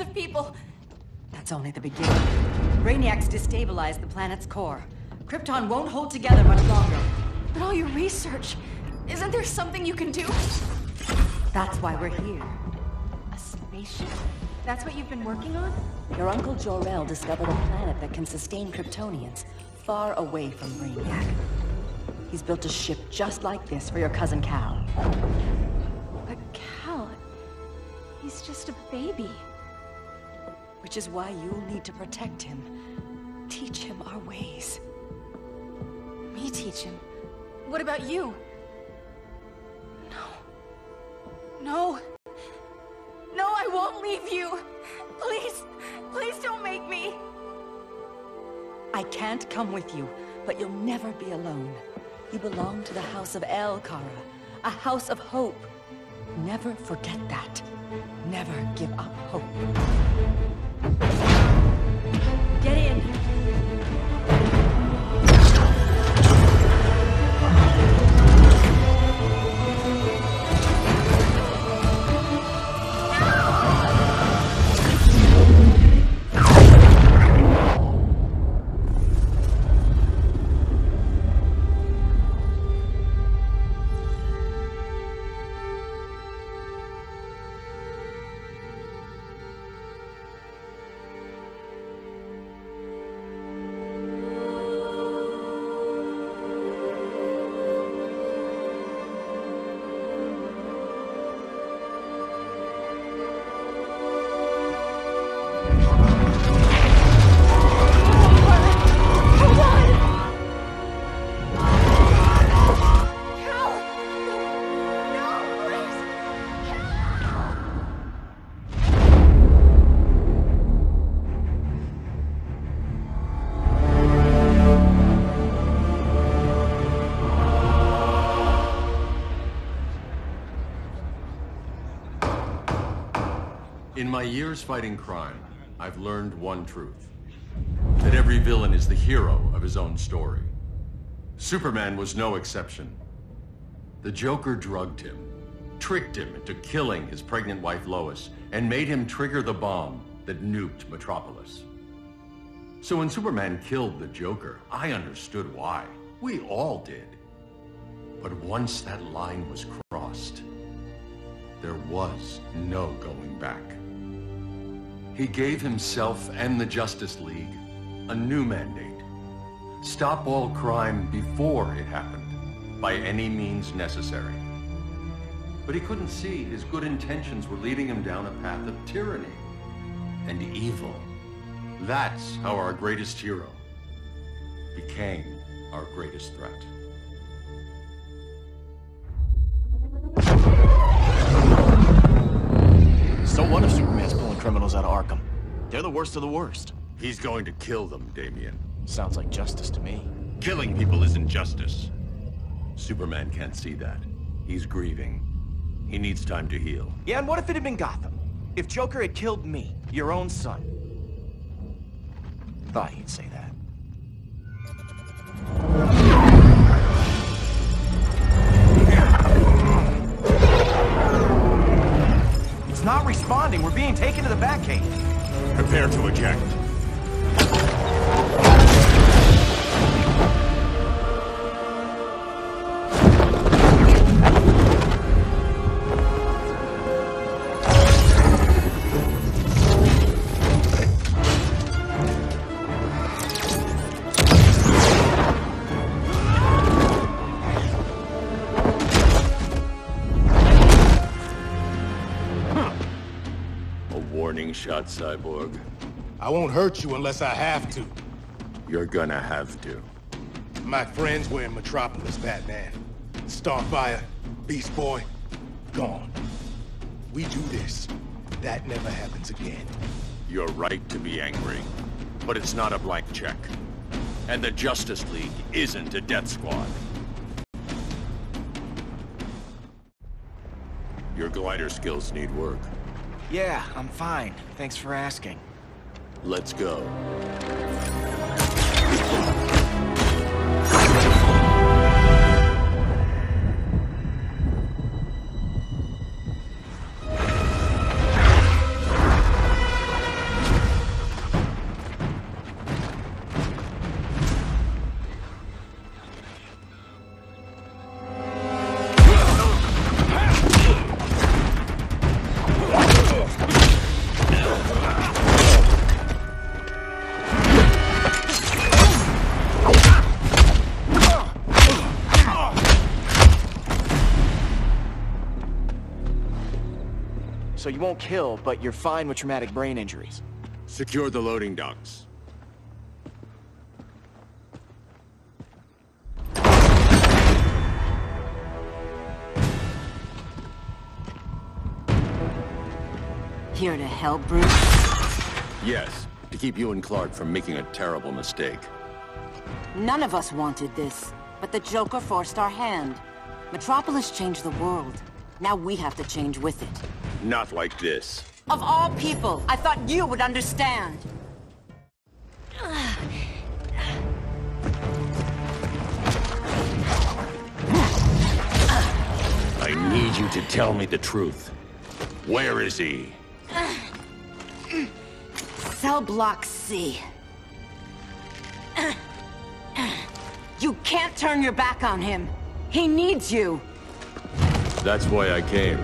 city's gone. Millions of people. That's only the beginning. Brainiac's destabilized the planet's core. Krypton won't hold together much longer. But all your research, isn't there something you can do? That's why we're here. A spaceship? That's what you've been working on? Your uncle Jor-El discovered a planet that can sustain Kryptonians, far away from Brainiac. He's built a ship just like this for your cousin Kal. But Kal... He's just a baby. Which is why you'll need to protect him. Teach him our ways. Me teach him? What about you? No. No. No, I won't leave you. Please, please don't make me. I can't come with you, but you'll never be alone. You belong to the House of El, Kara. A house of hope. Never forget that. Never give up hope. Get in. My years fighting crime, I've learned one truth. That every villain is the hero of his own story. Superman was no exception. The Joker drugged him, tricked him into killing his pregnant wife Lois, and made him trigger the bomb that nuked Metropolis. So when Superman killed the Joker, I understood why. We all did. But once that line was crossed, there was no going back. He gave himself and the Justice League a new mandate. Stop all crime before it happened, by any means necessary. But he couldn't see his good intentions were leading him down a path of tyranny and evil. That's how our greatest hero became our greatest threat. So what if Superman's criminals out of Arkham? They're the worst of the worst. He's going to kill them, Damian. Sounds like justice to me. Killing people isn't justice. Superman can't see that. He's grieving. He needs time to heal. Yeah, and what if it had been Gotham? If Joker had killed me, your own son? Thought he'd say that. It's not responding. We're being taken to the Batcave. Prepare to eject. Shot, Cyborg. I won't hurt you unless I have to. You're gonna have to. My friends were in Metropolis, Batman. Starfire, Beast Boy, gone. We do this. That never happens again. You're right to be angry. But it's not a blank check. And the Justice League isn't a death squad. Your glider skills need work. Yeah, I'm fine. Thanks for asking. Let's go. You won't kill, but you're fine with traumatic brain injuries. Secure the loading docks. Here to help, Bruce? Yes, to keep you and Clark from making a terrible mistake. None of us wanted this, but the Joker forced our hand. Metropolis changed the world. Now we have to change with it. Not like this. Of all people, I thought you would understand. I need you to tell me the truth. Where is he? Cell Block C. You can't turn your back on him. He needs you. That's why I came.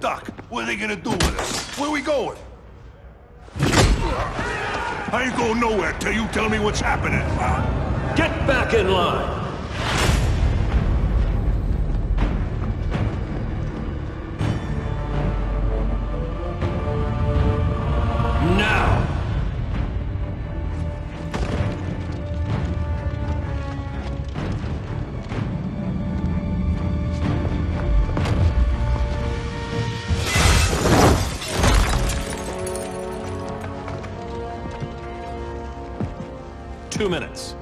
Doc, what are they gonna do with us? Where are we going? I ain't going nowhere till you tell me what's happening. Back in line! Now! Two minutes.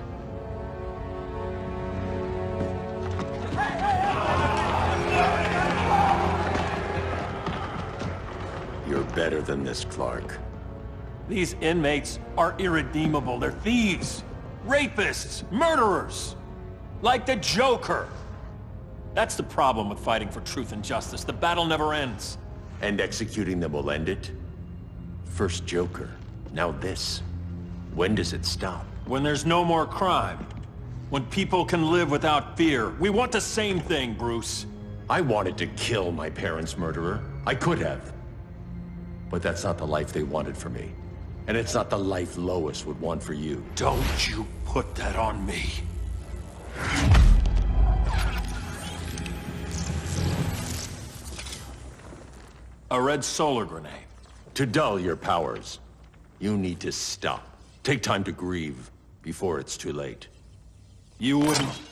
These inmates are irredeemable. They're thieves, rapists, murderers. Like the Joker. That's the problem with fighting for truth and justice. The battle never ends. And executing them will end it? First Joker, now this. When does it stop? When there's no more crime. When people can live without fear. We want the same thing, Bruce. I wanted to kill my parents' murderer. I could have. But that's not the life they wanted for me. And it's not the life Lois would want for you. Don't you put that on me. A red solar grenade. To dull your powers, you need to stop. Take time to grieve before it's too late. You wouldn't...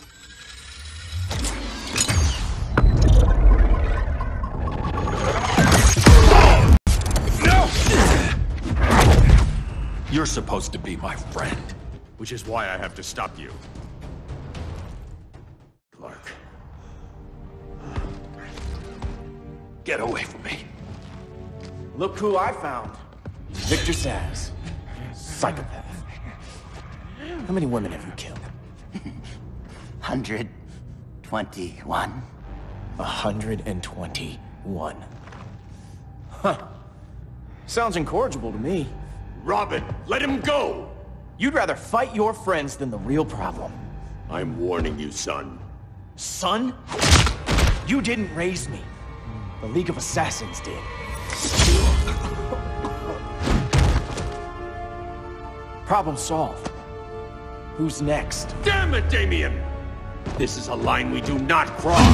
You're supposed to be my friend. Which is why I have to stop you. Clark. Get away from me. Look who I found. Victor Zsasz. Psychopath. How many women have you killed? 121. 121. Huh. Sounds incorrigible to me. Robin, let him go! You'd rather fight your friends than the real problem. I'm warning you, son. Son? You didn't raise me. The League of Assassins did. Problem solved. Who's next? Damn it, Damian! This is a line we do not cross!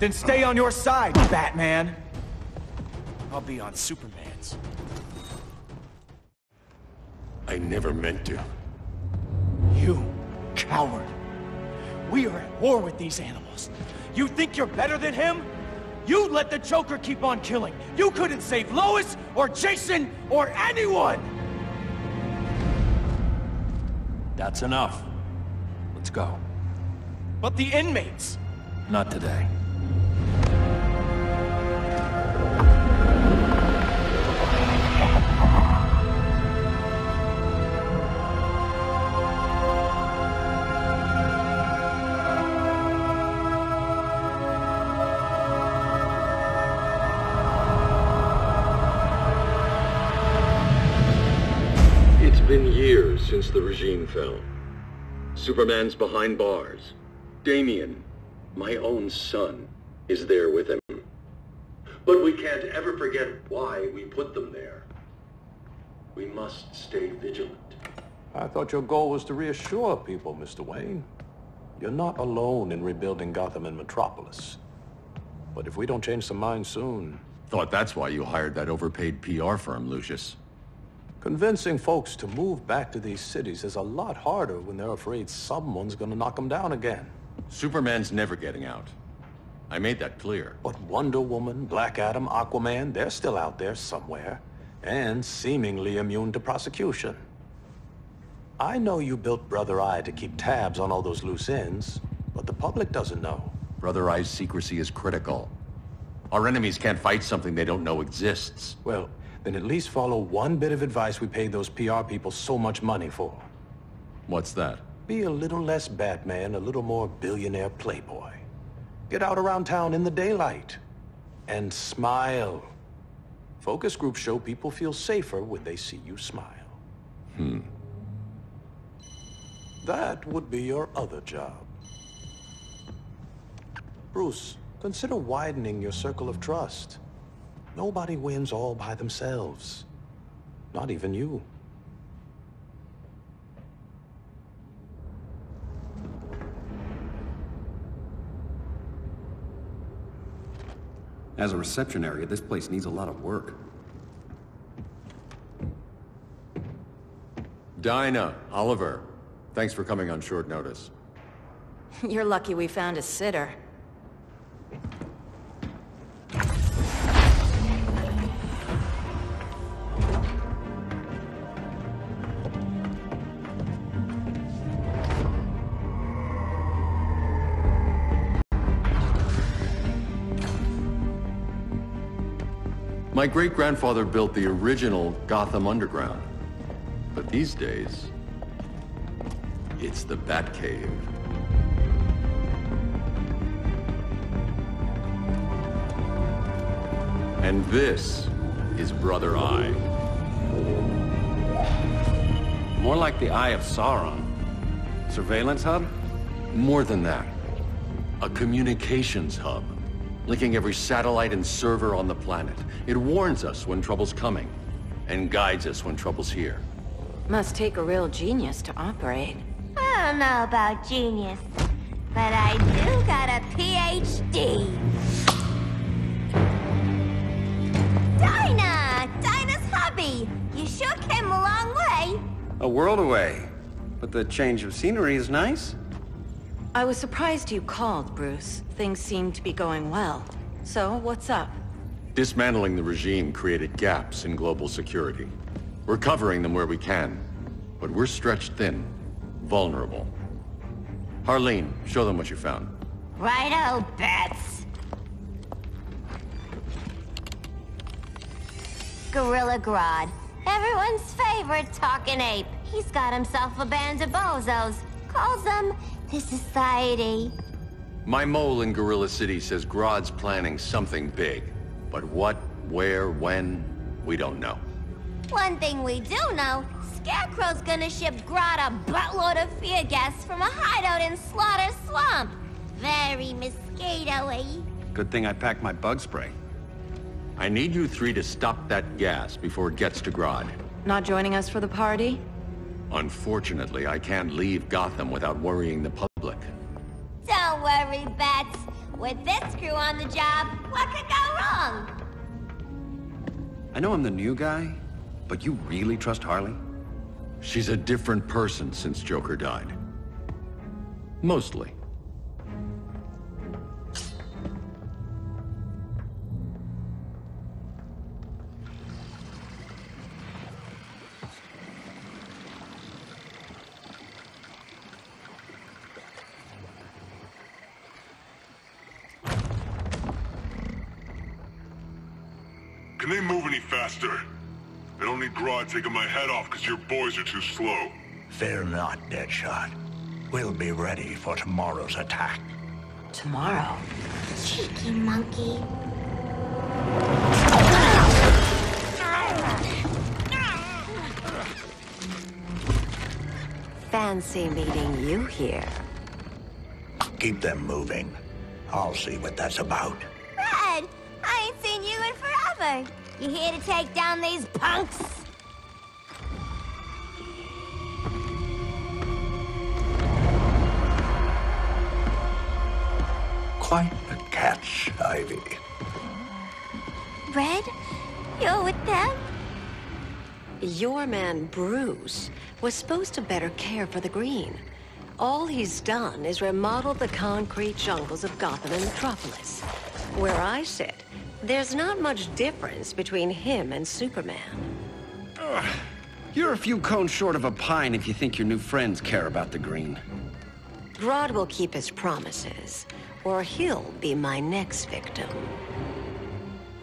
Then stay on your side, Batman. I'll be on Superman's. I never meant to. You coward. We are at war with these animals. You think you're better than him? You let the Joker keep on killing. You couldn't save Lois or Jason or anyone! That's enough. Let's go. But the inmates. Not today. The regime fell. Superman's behind bars. Damian, My own son is there with him. But we can't ever forget why we put them there. We must stay vigilant. I thought your goal was to reassure people, Mr. Wayne. You're not alone in rebuilding Gotham and Metropolis. But if we don't change some minds soon... Thought that's why you hired that overpaid PR firm, Lucius. Convincing folks to move back to these cities is a lot harder when they're afraid someone's gonna knock them down again. Superman's never getting out. I made that clear. But Wonder Woman, Black Adam, Aquaman, they're still out there somewhere. And seemingly immune to prosecution. I know you built Brother Eye to keep tabs on all those loose ends, but the public doesn't know. Brother Eye's secrecy is critical. Our enemies can't fight something they don't know exists. Well, then at least follow one bit of advice we paid those PR people so much money for. What's that? Be a little less Batman, a little more billionaire playboy. Get out around town in the daylight. And smile. Focus groups show people feel safer when they see you smile. Hmm. That would be your other job. Bruce, consider widening your circle of trust. Nobody wins all by themselves. Not even you. As a reception area, this place needs a lot of work. Dinah, Oliver, thanks for coming on short notice. You're lucky we found a sitter. My great-grandfather built the original Gotham Underground. But these days, it's the Batcave. And this is Brother Eye. More like the Eye of Sauron. Surveillance hub? More than that. A communications hub. Linking every satellite and server on the planet. It warns us when trouble's coming. And guides us when trouble's here. Must take a real genius to operate. I don't know about genius, but I do got a PhD. Dinah! Dinah's hubby! You sure came a long way. A world away. But the change of scenery is nice. I was surprised you called, Bruce. Things seem to be going well. So, what's up? Dismantling the regime created gaps in global security. We're covering them where we can, but we're stretched thin, vulnerable. Harleen, show them what you found. Righto, Bets. Gorilla Grodd. Everyone's favorite talking ape. He's got himself a band of bozos. Calls them the Society. My mole in Gorilla City says Grodd's planning something big. But what, where, when, we don't know. One thing we do know, Scarecrow's gonna ship Grodd a buttload of fear gas from a hideout in Slaughter Swamp. Very mosquito-y. Good thing I packed my bug spray. I need you three to stop that gas before it gets to Grodd. Not joining us for the party? Unfortunately, I can't leave Gotham without worrying the public. Don't worry, Bats. With this crew on the job, what could go wrong? I know I'm the new guy, but you really trust Harley? She's a different person since Joker died. Mostly. Can they move any faster? I don't need Grodd taking my head off because your boys are too slow. Fear not, Deadshot. We'll be ready for tomorrow's attack. Tomorrow? Cheeky monkey. Fancy meeting you here. Keep them moving. I'll see what that's about. In forever. You here to take down these punks? Quite a catch, Ivy. Red, you're with them? Your man, Bruce, was supposed to better care for the Green. All he's done is remodel the concrete jungles of Gotham and Metropolis. Where I sit, there's not much difference between him and Superman. You're a few cones short of a pine if you think your new friends care about the green. Grodd will keep his promises, or he'll be my next victim.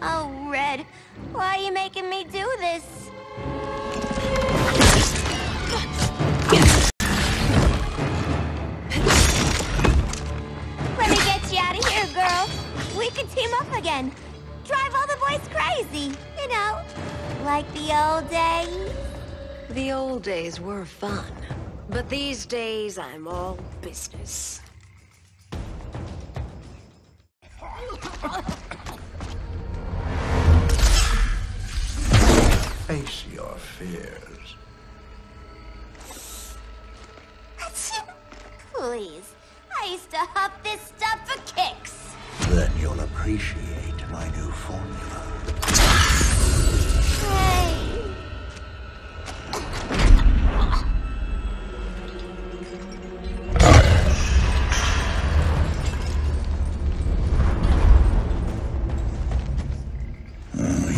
Oh, Red, why are you making me do this? Let me get you out of here, girl. We can team up again. Drive all the boys crazy, you know, like the old days. The old days were fun, but these days I'm all business. Face your fears. Please, I used to huff this stuff for kicks. Then you'll appreciate my new formula. Hey.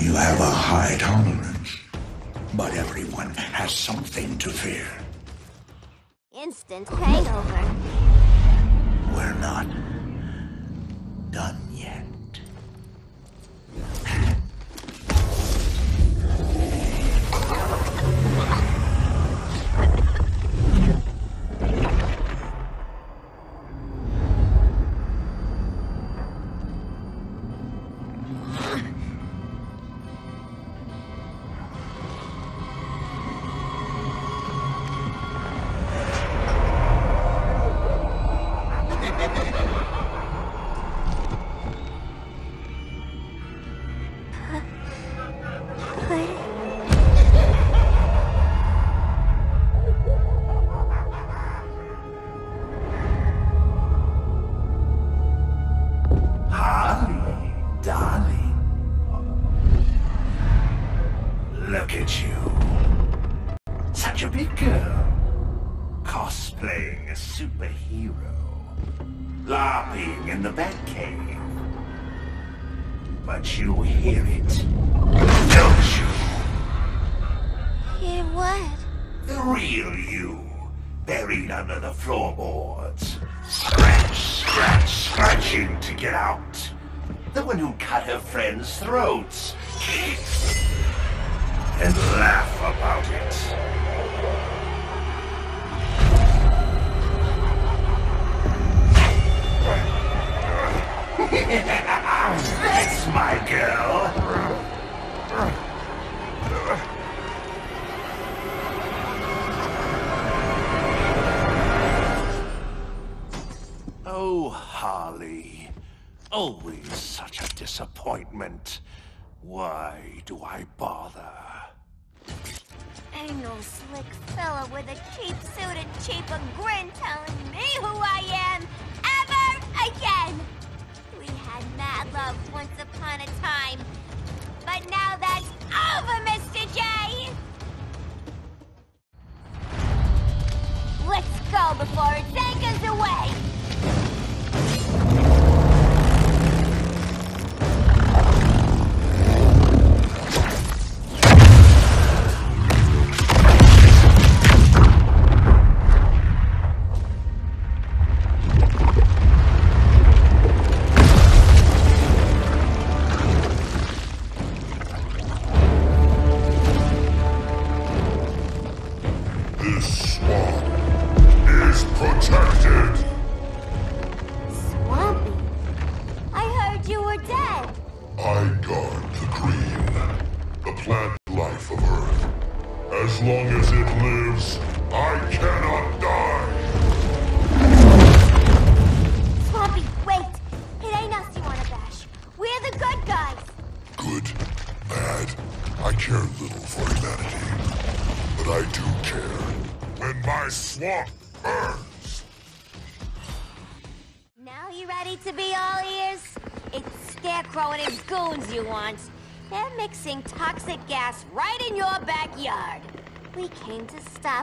You have a high tolerance. But everyone has something to fear. Instant hangover. We're not done Why do I bother? Ain't no slick fella with a cheap suit and cheaper grin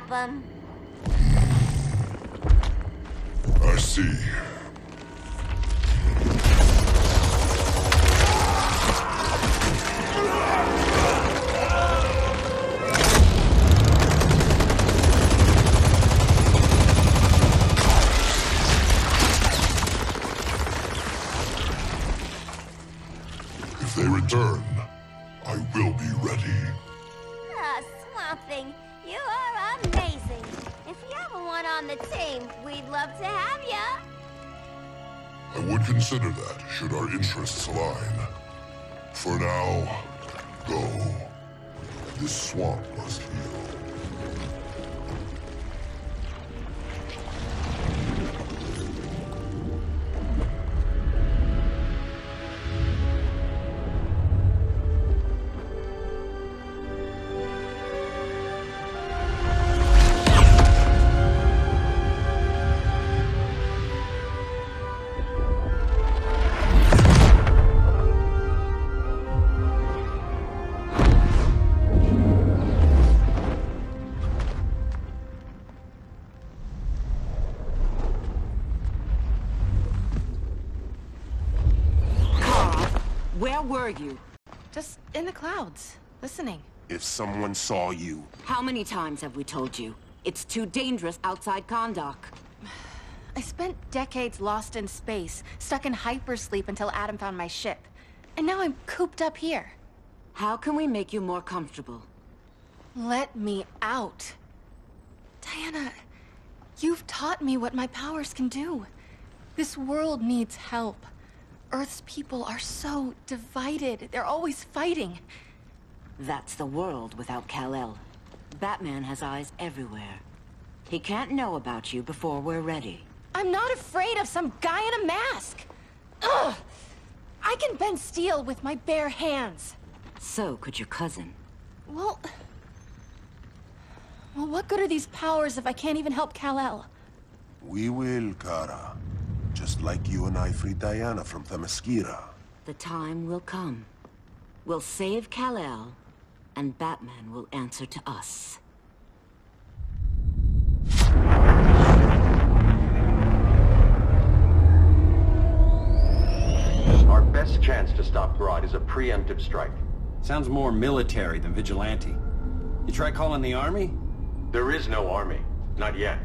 to were you? Just in the clouds, listening. If someone saw you, How many times have we told you? It's too dangerous outside Kahndaq. I spent decades lost in space, stuck in hypersleep until Adam found my ship. And now I'm cooped up here. How can we make you more comfortable? Let me out. Diana, you've taught me what my powers can do. This world needs help. Earth's people are so divided. They're always fighting. That's the world without Kal-El. Batman has eyes everywhere. He can't know about you before we're ready. I'm not afraid of some guy in a mask. Ugh! I can bend steel with my bare hands. So could your cousin. Well... Well, what good are these powers if I can't even help Kal-El? we will, Kara. Just like you and I freed Diana from Themyscira. The time will come. We'll save Kal-El, and Batman will answer to us. Our best chance to stop Grodd is a preemptive strike. Sounds more military than vigilante. You try calling the army? There is no army. Not yet.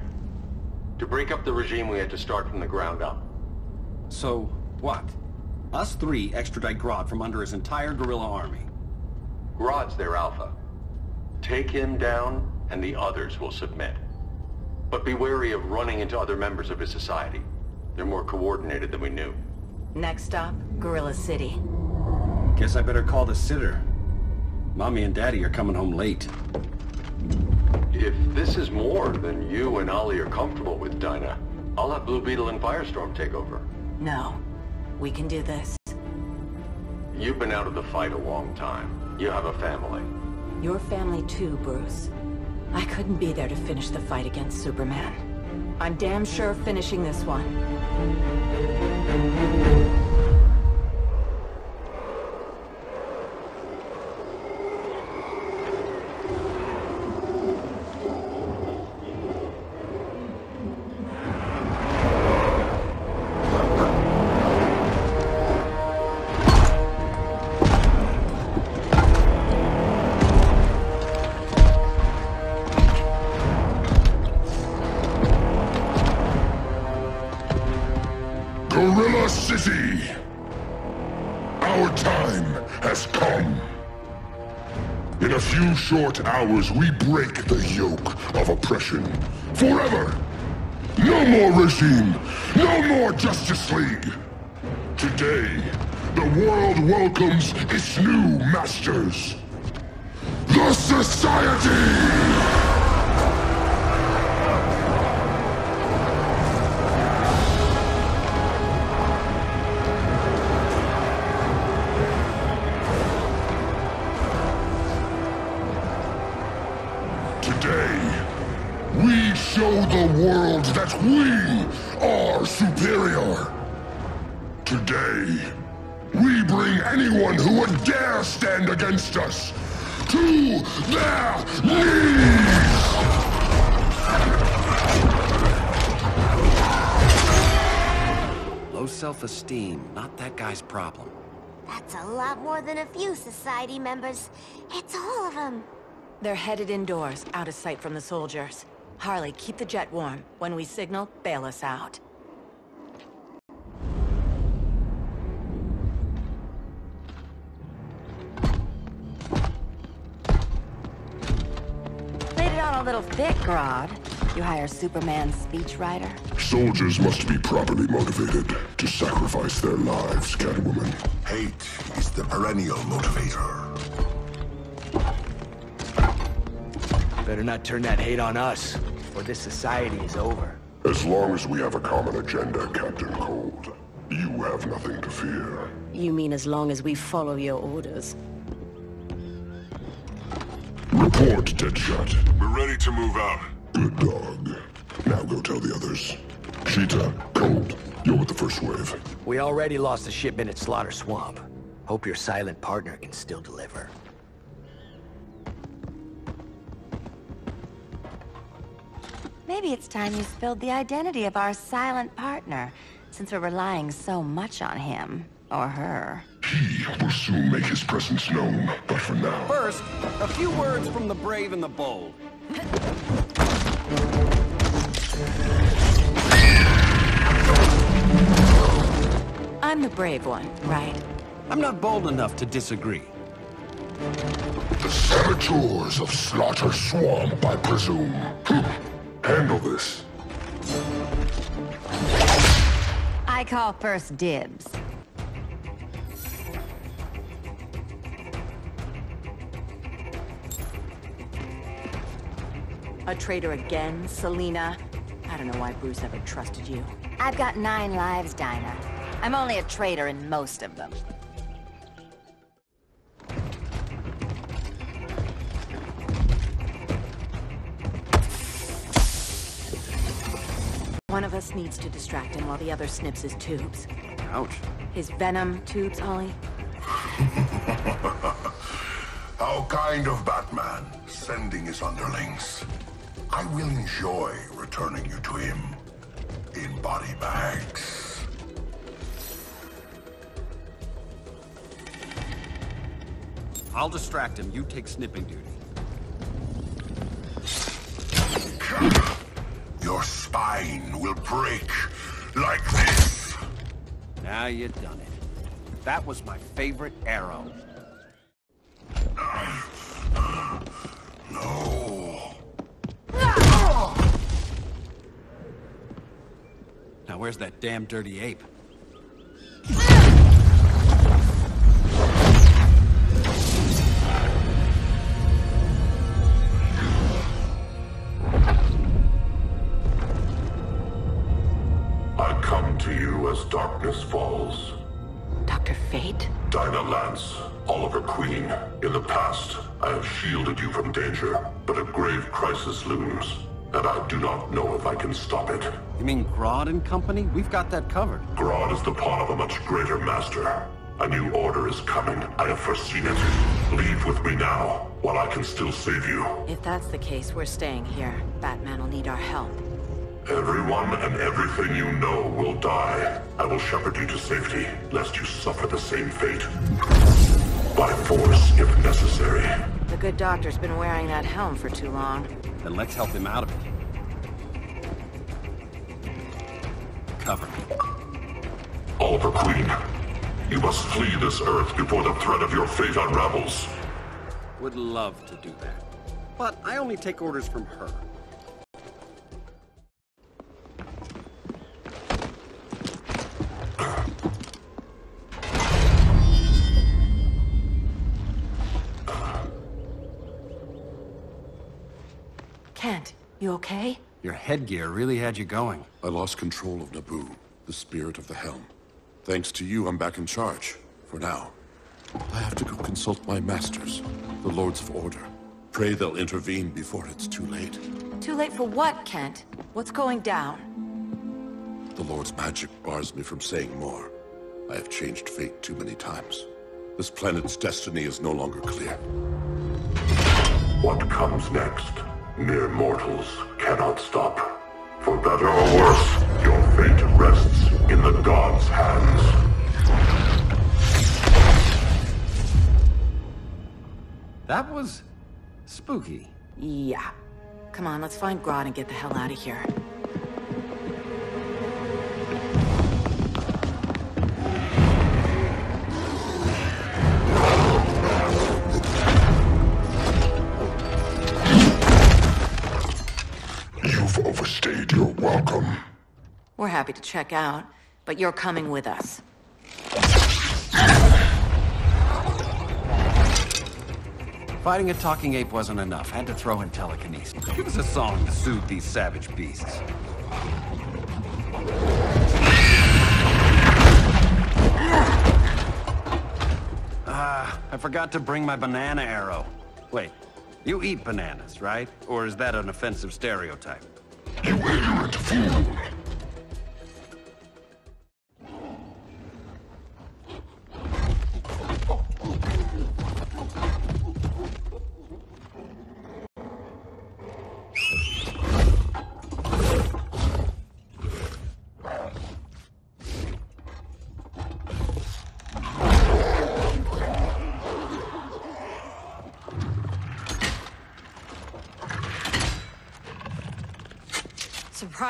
To break up the regime, we had to start from the ground up. So, what? Us three extradite Grodd from under his entire guerrilla army. Grodd's their alpha. Take him down, and the others will submit. But be wary of running into other members of his society. They're more coordinated than we knew. Next stop, Gorilla City. Guess I better call the sitter. Mommy and Daddy are coming home late. If this is more than you and Ollie are comfortable with, Dinah, I'll have Blue Beetle and Firestorm take over. No. We can do this. You've been out of the fight a long time. You have a family. Your family too, Bruce. I couldn't be there to finish the fight against Superman. I'm damn sure finishing this one. Short hours, we break the yoke of oppression. Forever! No more regime! No more Justice League! Today, the world welcomes its new masters. The Society! We are superior. Today, we bring anyone who would dare stand against us to their knees! Low self-esteem, not that guy's problem. That's a lot more than a few Society members. It's all of them. They're headed indoors, out of sight from the soldiers. Harley, keep the jet warm. When we signal, bail us out. Laid it on a little thick, Grodd. You hire Superman's speechwriter? Soldiers must be properly motivated to sacrifice their lives, Catwoman. Hate is the perennial motivator. Better not turn that hate on us, or this society is over. As long as we have a common agenda, Captain Cold, you have nothing to fear. You mean as long as we follow your orders? Report, Deadshot. We're ready to move out. Good dog. Now go tell the others. Cheetah, Cold, you're with the first wave. We already lost a shipment at Slaughter Swamp. Hope your silent partner can still deliver. Maybe it's time you spilled the identity of our silent partner, since we're relying so much on him. Or her. He will soon make his presence known, but for now... First, a few words from the brave and the bold. I'm the brave one, right? I'm not bold enough to disagree. The saboteurs of Slaughter Swamp, I presume. Handle this. I call first dibs. A traitor again, Selina? I don't know why Bruce ever trusted you. I've got nine lives, Dinah. I'm only a traitor in most of them. One of us needs to distract him while the other snips his tubes. Ouch. His venom tubes, Holly? How kind of Batman, sending his underlings. I will enjoy returning you to him in body bags. I'll distract him. You take snipping duty. Your spine will break like this. Now you've done it. That was my favorite arrow. No. Now where's that damn dirty ape? As darkness falls. Dr. Fate? Dinah Lance, Oliver Queen. In the past, I have shielded you from danger, but a grave crisis looms, and I do not know if I can stop it. You mean Grodd and company? We've got that covered. Grodd is the pawn of a much greater master. A new order is coming. I have foreseen it. Leave with me now, while I can still save you. If that's the case, we're staying here. Batman will need our help. Everyone and everything you know will die. I will shepherd you to safety, lest you suffer the same fate. By force, if necessary. The good doctor's been wearing that helm for too long. Then let's help him out of it. Cover me. Oliver Queen, you must flee this Earth before the threat of your fate unravels. Would love to do that. But I only take orders from her. You okay? Your headgear really had you going. I lost control of Nabu, the spirit of the helm. Thanks to you, I'm back in charge. For now. I have to go consult my masters, the Lords of Order. Pray they'll intervene before it's too late. Too late for what, Kent? What's going down? The Lord's magic bars me from saying more. I have changed fate too many times. This planet's destiny is no longer clear. What comes next, mere mortals cannot stop. For better or worse, your fate rests in the gods' hands. That was... spooky. Yeah. Come on, let's find Grodd and get the hell out of here. You've overstayed your welcome. We're happy to check out, but you're coming with us. Fighting a talking ape wasn't enough. Had to throw in telekinesis. Give us a song to soothe these savage beasts. Ah, I forgot to bring my banana arrow. Wait, you eat bananas, right? Or is that an offensive stereotype? You ignorant fool!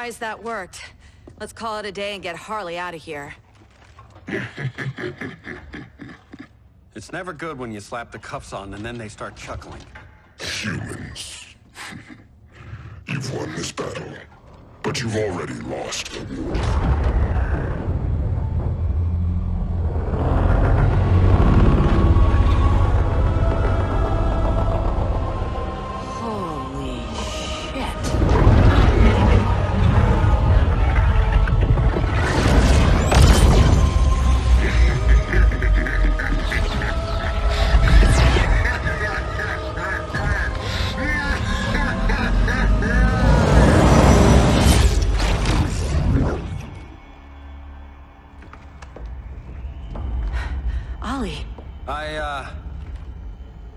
Surprised that worked. Let's call it a day and get Harley out of here. It's never good when you slap the cuffs on and then they start chuckling. Humans. You've won this battle, but you've already lost. Holy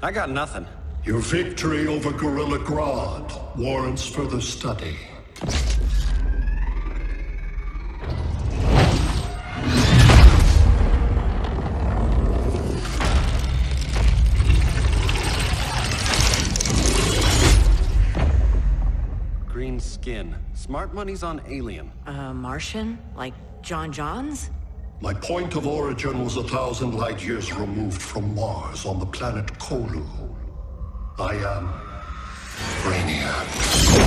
I got nothing. Your victory over Gorilla Grodd warrants further study. Green skin. Smart money's on alien. Uh, Martian? Like J'onn J'onzz? My point of origin was a thousand light years removed from Mars on the planet Colu. I am Brainiac.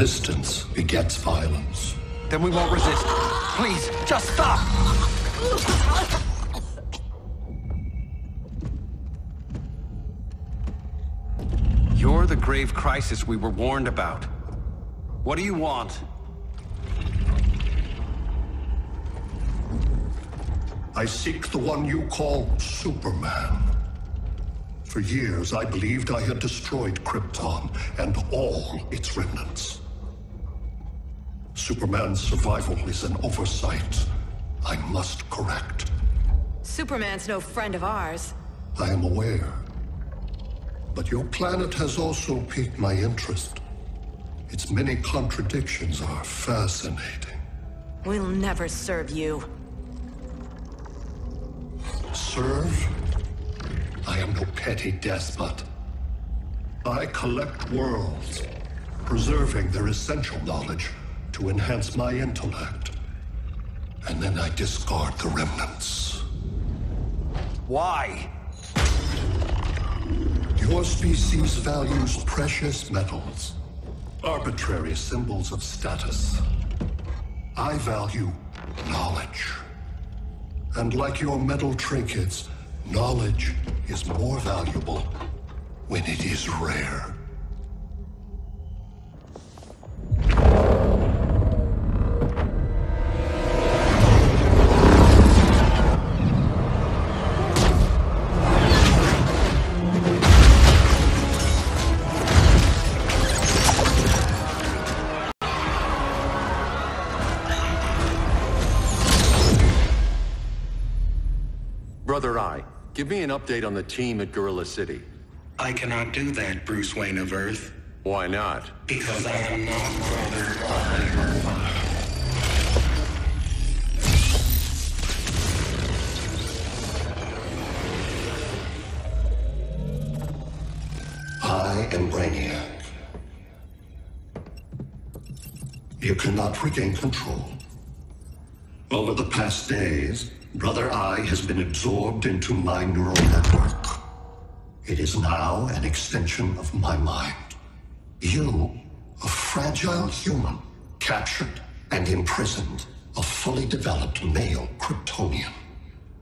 Resistance begets violence. Then we won't resist. Please, just stop! You're the grave crisis we were warned about. What do you want? I seek the one you call Superman. For years, I believed I had destroyed Krypton and all its remnants. Superman's survival is an oversight I must correct. Superman's no friend of ours. I am aware. But your planet has also piqued my interest. Its many contradictions are fascinating. We'll never serve you. Serve? I am no petty despot. I collect worlds, preserving their essential knowledge to enhance my intellect. And then I discard the remnants. Why? Your species values precious metals, arbitrary symbols of status. I value knowledge. And like your metal trinkets, knowledge is more valuable when it is rare. Give me an update on the team at Gorilla City. I cannot do that, Bruce Wayne of Earth. Why not? Because I am not Brother I am Brainiac. You cannot regain control. Over the past days, Brother Eye has been absorbed into my neural network. It is now an extension of my mind. You, a fragile human, captured and imprisoned a fully developed male Kryptonian.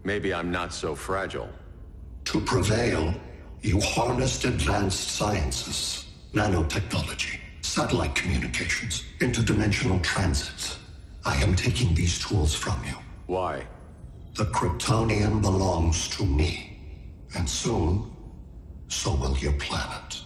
Maybe I'm not so fragile. To prevail, you harnessed advanced sciences, nanotechnology, satellite communications, interdimensional transits. I am taking these tools from you. Why? The Kryptonian belongs to me. And soon, so will your planet.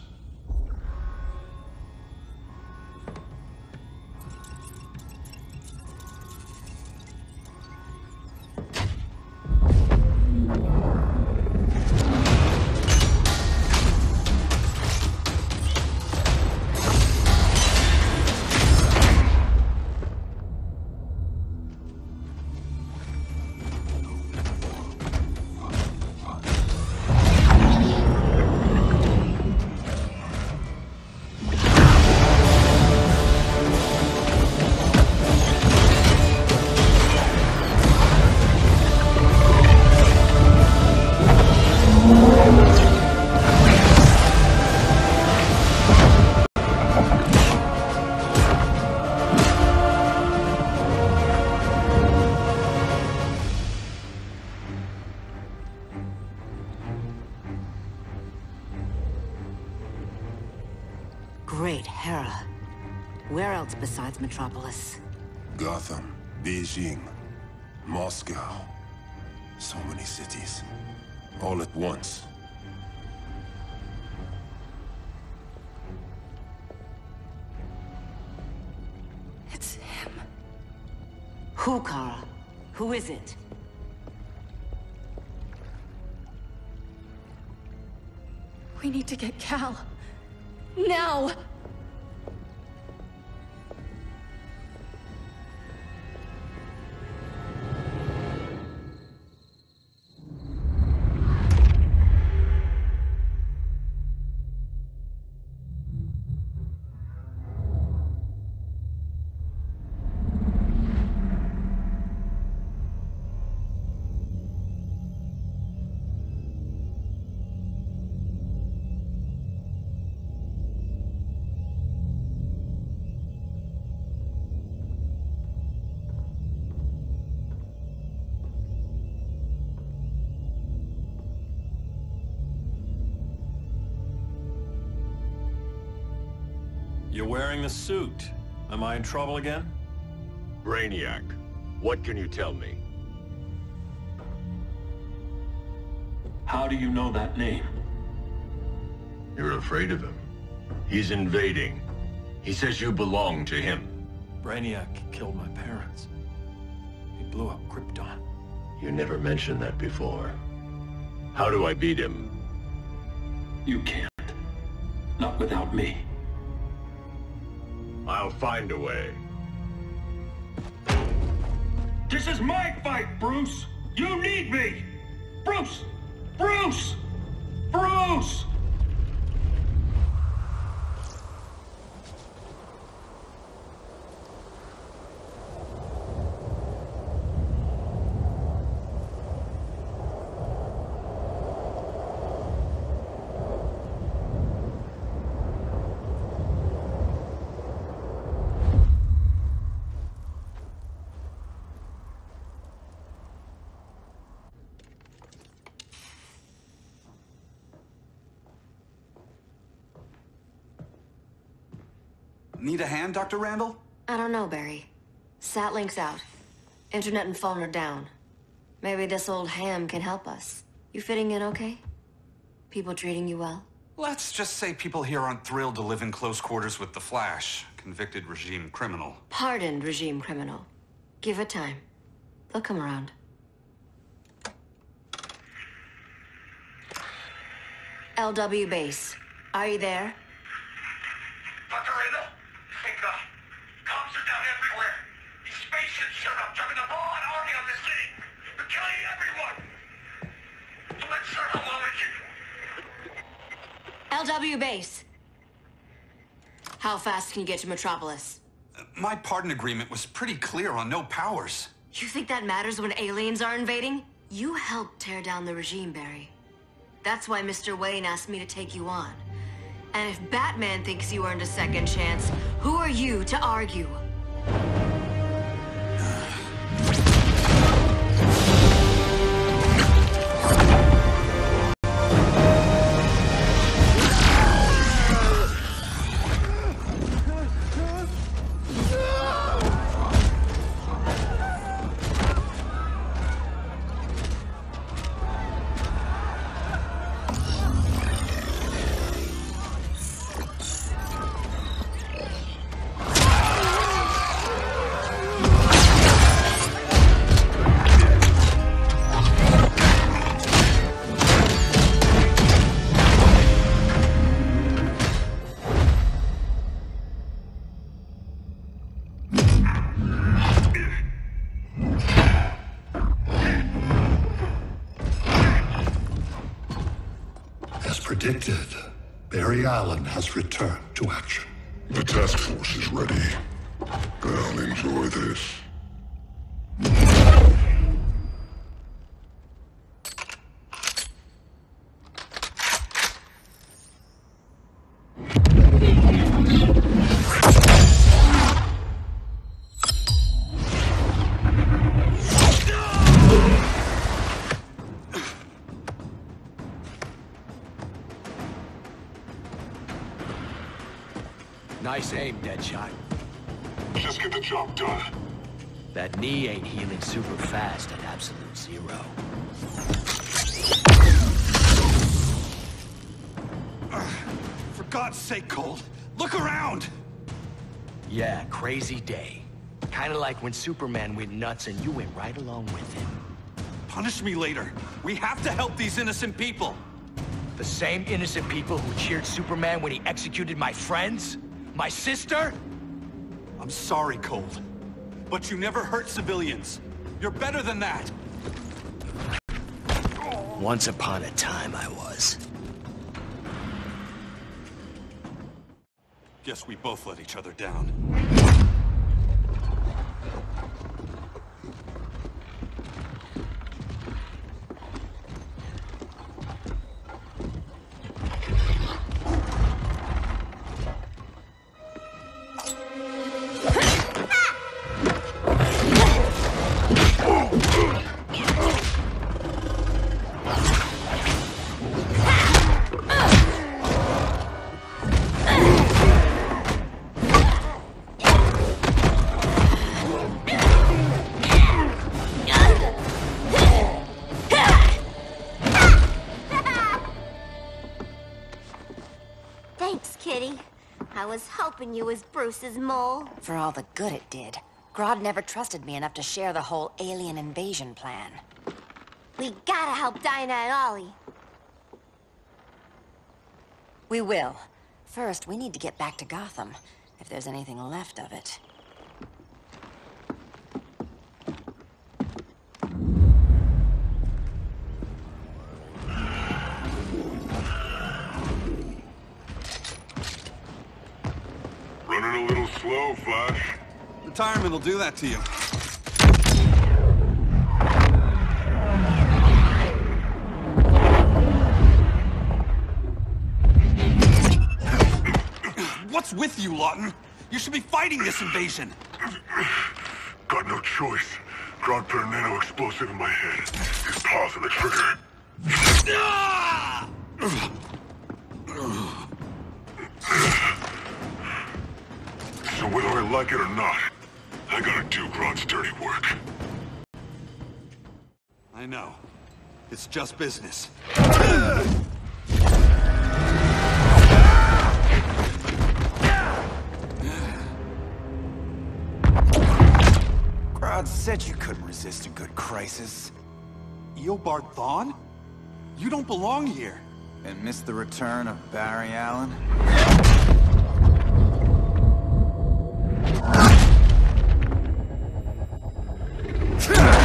Beijing, Moscow. So many cities. All at once. It's him. Who, Kara? Who is it? We need to get Kal. Now! The suit. Am I in trouble again? Brainiac, what can you tell me? How do you know that name? You're afraid of him. He's invading. He says you belong to him. Brainiac killed my parents. He blew up Krypton. You never mentioned that before. How do I beat him? You can't. Not without me. I'll find a way. This is my fight, Bruce! You need me! Bruce! Bruce! Bruce! Need a hand, Dr. Randall? I don't know, Barry. Sat link's out. Internet and phone are down. Maybe this old ham can help us. You fitting in okay? People treating you well? Let's just say people here aren't thrilled to live in close quarters with the Flash, convicted regime criminal. Pardoned regime criminal. Give it time. They'll come around. LW base. Are you there? LW base. How fast can you get to Metropolis? My pardon agreement was pretty clear on no powers. You think that matters when aliens are invading? You helped tear down the regime, Barry. That's why Mr. Wayne asked me to take you on. And if Batman thinks you earned a second chance, who are you to argue? Allen has returned to action. The task force is ready. I'll enjoy this. Nice aim, Deadshot. Just get the job done. That knee ain't healing super fast at absolute zero. For God's sake, Cold, look around! Yeah, crazy day. Kinda like when Superman went nuts and you went right along with him. Punish me later. We have to help these innocent people. The same innocent people who cheered Superman when he executed my friends? My sister? I'm sorry, Cold. But you never hurt civilians. You're better than that. Once upon a time I was. Guess we both let each other down. Hoping you as Bruce's mole. For all the good it did. Grodd never trusted me enough to share the whole alien invasion plan. We gotta help Dinah and Ollie. We will. First, we need to get back to Gotham, if there's anything left of it. Running a little slow, Flash. Retirement will do that to you. What's with you, Lawton? You should be fighting this invasion. Got no choice. Grodd put a nano explosive in my head. His paws on the trigger. Whether I like it or not, I gotta do Grodd's dirty work. I know. It's just business. Grodd said you couldn't resist a good crisis. Eobard Thawne? You don't belong here. And miss the return of Barry Allen? I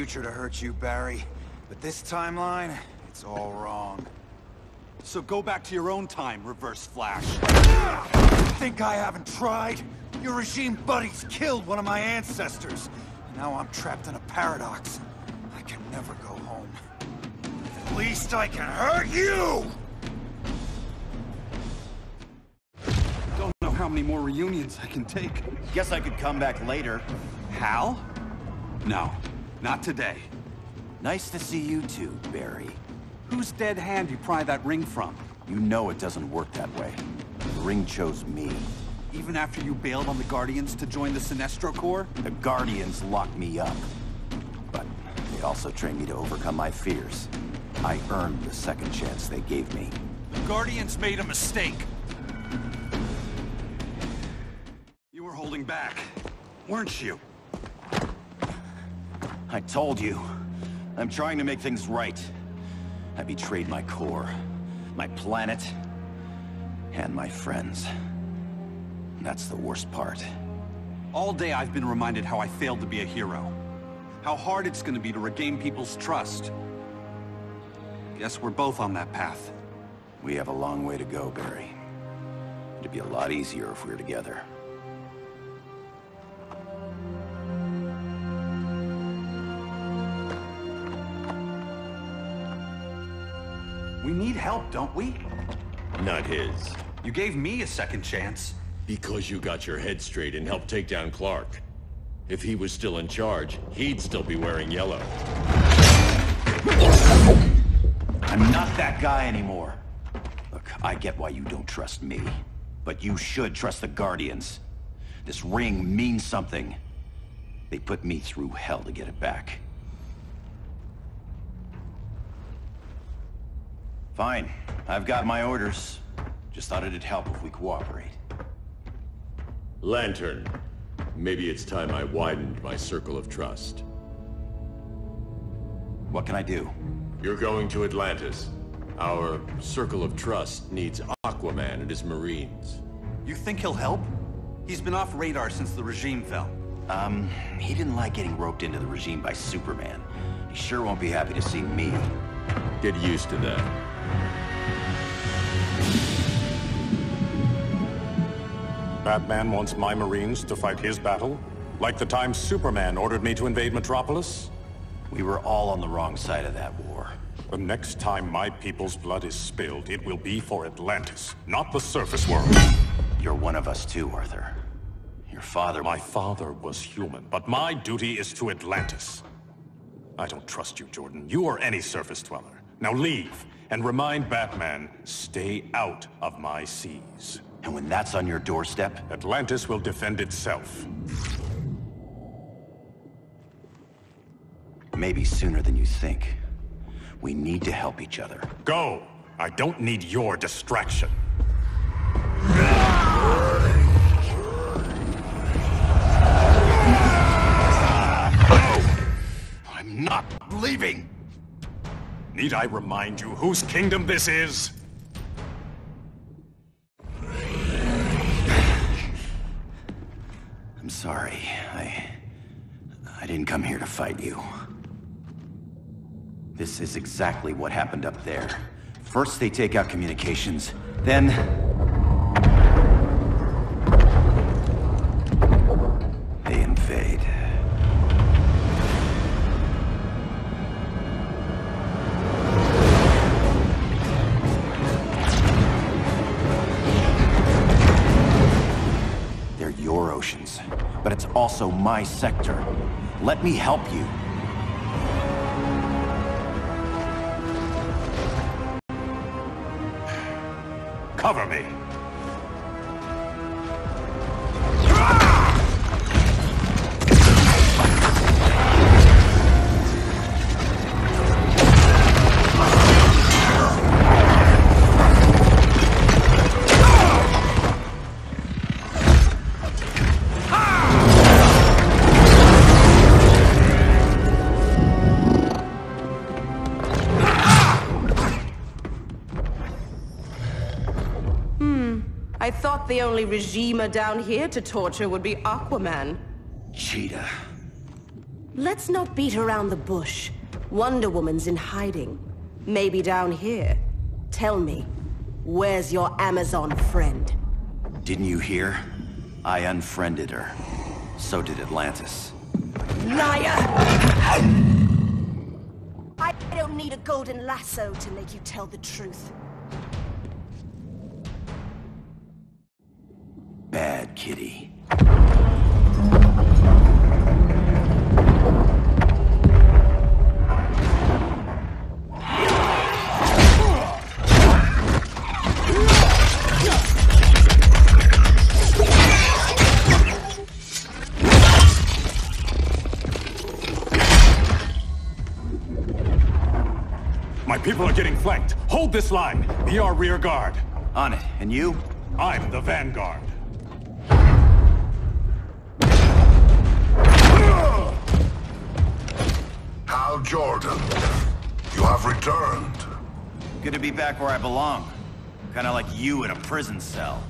future to hurt you, Barry. But this timeline, it's all wrong. So go back to your own time, Reverse Flash. Think I haven't tried? Your regime buddies killed one of my ancestors. Now I'm trapped in a paradox. I can never go home. At least I can hurt you! Don't know how many more reunions I can take. Guess I could come back later. Hal? No, not today. Nice to see you too, Barry. Whose dead hand you pry that ring from? You know it doesn't work that way. The ring chose me. Even after you bailed on the Guardians to join the Sinestro Corps? The Guardians locked me up. But they also trained me to overcome my fears. I earned the second chance they gave me. The Guardians made a mistake. You were holding back, weren't you? I told you. I'm trying to make things right. I betrayed my Corps, my planet, and my friends. That's the worst part. All day I've been reminded how I failed to be a hero. How hard it's gonna be to regain people's trust. Guess we're both on that path. We have a long way to go, Barry. It'd be a lot easier if we were together. We need help, don't we? Not his. You gave me a second chance. Because you got your head straight and helped take down Clark. If he was still in charge, he'd still be wearing yellow. I'm not that guy anymore. Look, I get why you don't trust me. But you should trust the Guardians. This ring means something. They put me through hell to get it back. Fine. I've got my orders. Just thought it'd help if we cooperate. Lantern. Maybe it's time I widened my circle of trust. What can I do? You're going to Atlantis. Our circle of trust needs Aquaman and his Marines. You think he'll help? He's been off radar since the regime fell. Um, he didn't like getting roped into the regime by Superman. He sure won't be happy to see me. Get used to that. Batman wants my Marines to fight his battle? Like the time Superman ordered me to invade Metropolis? We were all on the wrong side of that war. The next time my people's blood is spilled, it will be for Atlantis, not the surface world. You're one of us too, Arthur. Your father... My father was human, but my duty is to Atlantis. I don't trust you, Jordan. You or any surface dweller. Now leave, and remind Batman, stay out of my seas. And when that's on your doorstep? Atlantis will defend itself. Maybe sooner than you think. We need to help each other. Go! I don't need your distraction. I'm not leaving! Need I remind you whose kingdom this is? I'm sorry. I... I didn't come here to fight you. This is exactly what happened up there. First they take out communications, then... They invade. Also my sector. Let me help you. Cover me. I thought the only regime down here to torture would be Aquaman. Cheetah. Let's not beat around the bush. Wonder Woman's in hiding. Maybe down here. Tell me, where's your Amazon friend? Didn't you hear? I unfriended her. So did Atlantis. Liar! I don't need a golden lasso to make you tell the truth. Bad kitty. My people are getting flanked. Hold this line. Be our rear guard. On it. And you? I'm the vanguard. Jordan, you have returned. Good to be back where I belong. Kinda like you in a prison cell.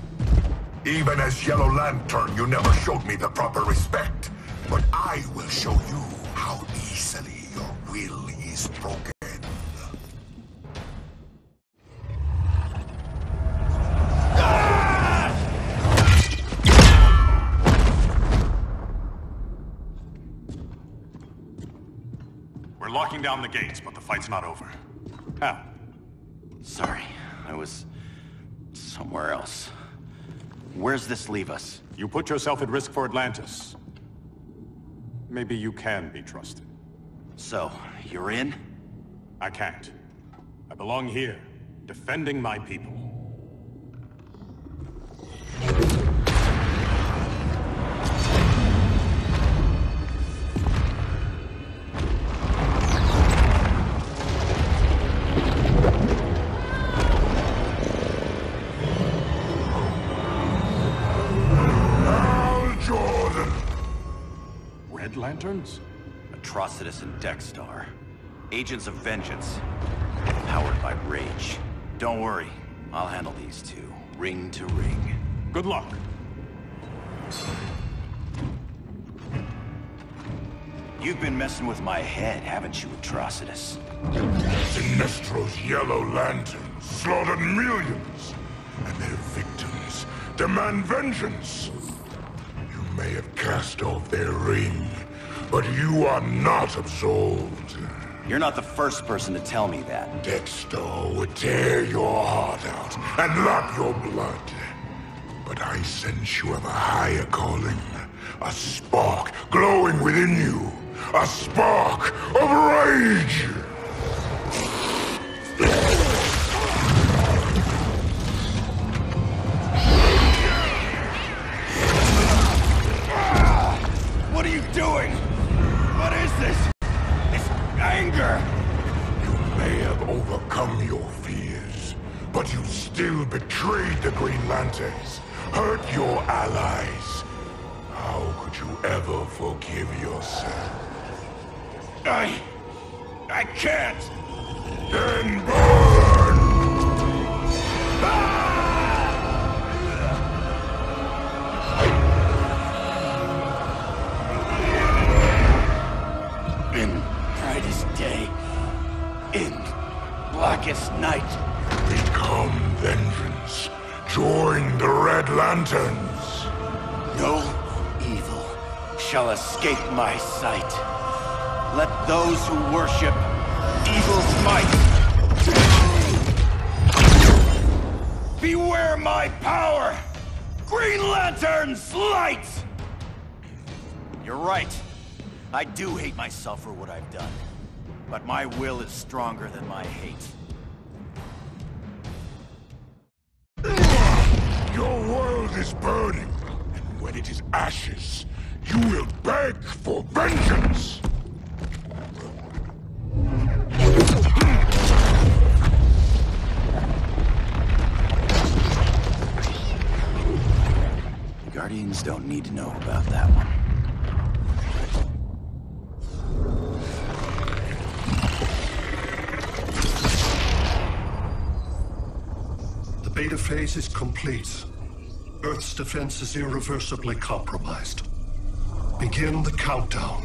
Even as Yellow Lantern, you never showed me the proper respect. But I will show you how easily your will is broken. We're locking down the gates, but the fight's not over. Hal, Sorry, I was somewhere else. Where's this leave us? you put yourself at risk for Atlantis. Maybe you can be trusted. So, you're in? I can't. I belong here, defending my people. Lanterns? Atrocitus and Dex-Starr. Agents of Vengeance. Powered by rage. Don't worry, I'll handle these two, ring to ring. Good luck. You've been messing with my head, haven't you, Atrocitus? Sinestro's Yellow Lanterns slaughtered millions, and their victims demand vengeance. You may have cast off their ring, but you are not absolved. You're not the first person to tell me that. Dex-Starr would tear your heart out and lap your blood. But I sense you have a higher calling. A spark glowing within you. A spark of rage! Overcome your fears, but you still betrayed the Green Lanterns, hurt your allies. How could you ever forgive yourself? I... I can't! Then burn! In blackest night. Become vengeance. Join the Red Lanterns. No evil shall escape my sight. Let those who worship evil's might beware my power! Green Lantern's light! You're right. I do hate myself for what I've done. But my will is stronger than my hate. Your world is burning, and when it is ashes, you will beg for vengeance! The Guardians don't need to know about that one. The beta phase is complete. Earth's defense is irreversibly compromised. Begin the countdown.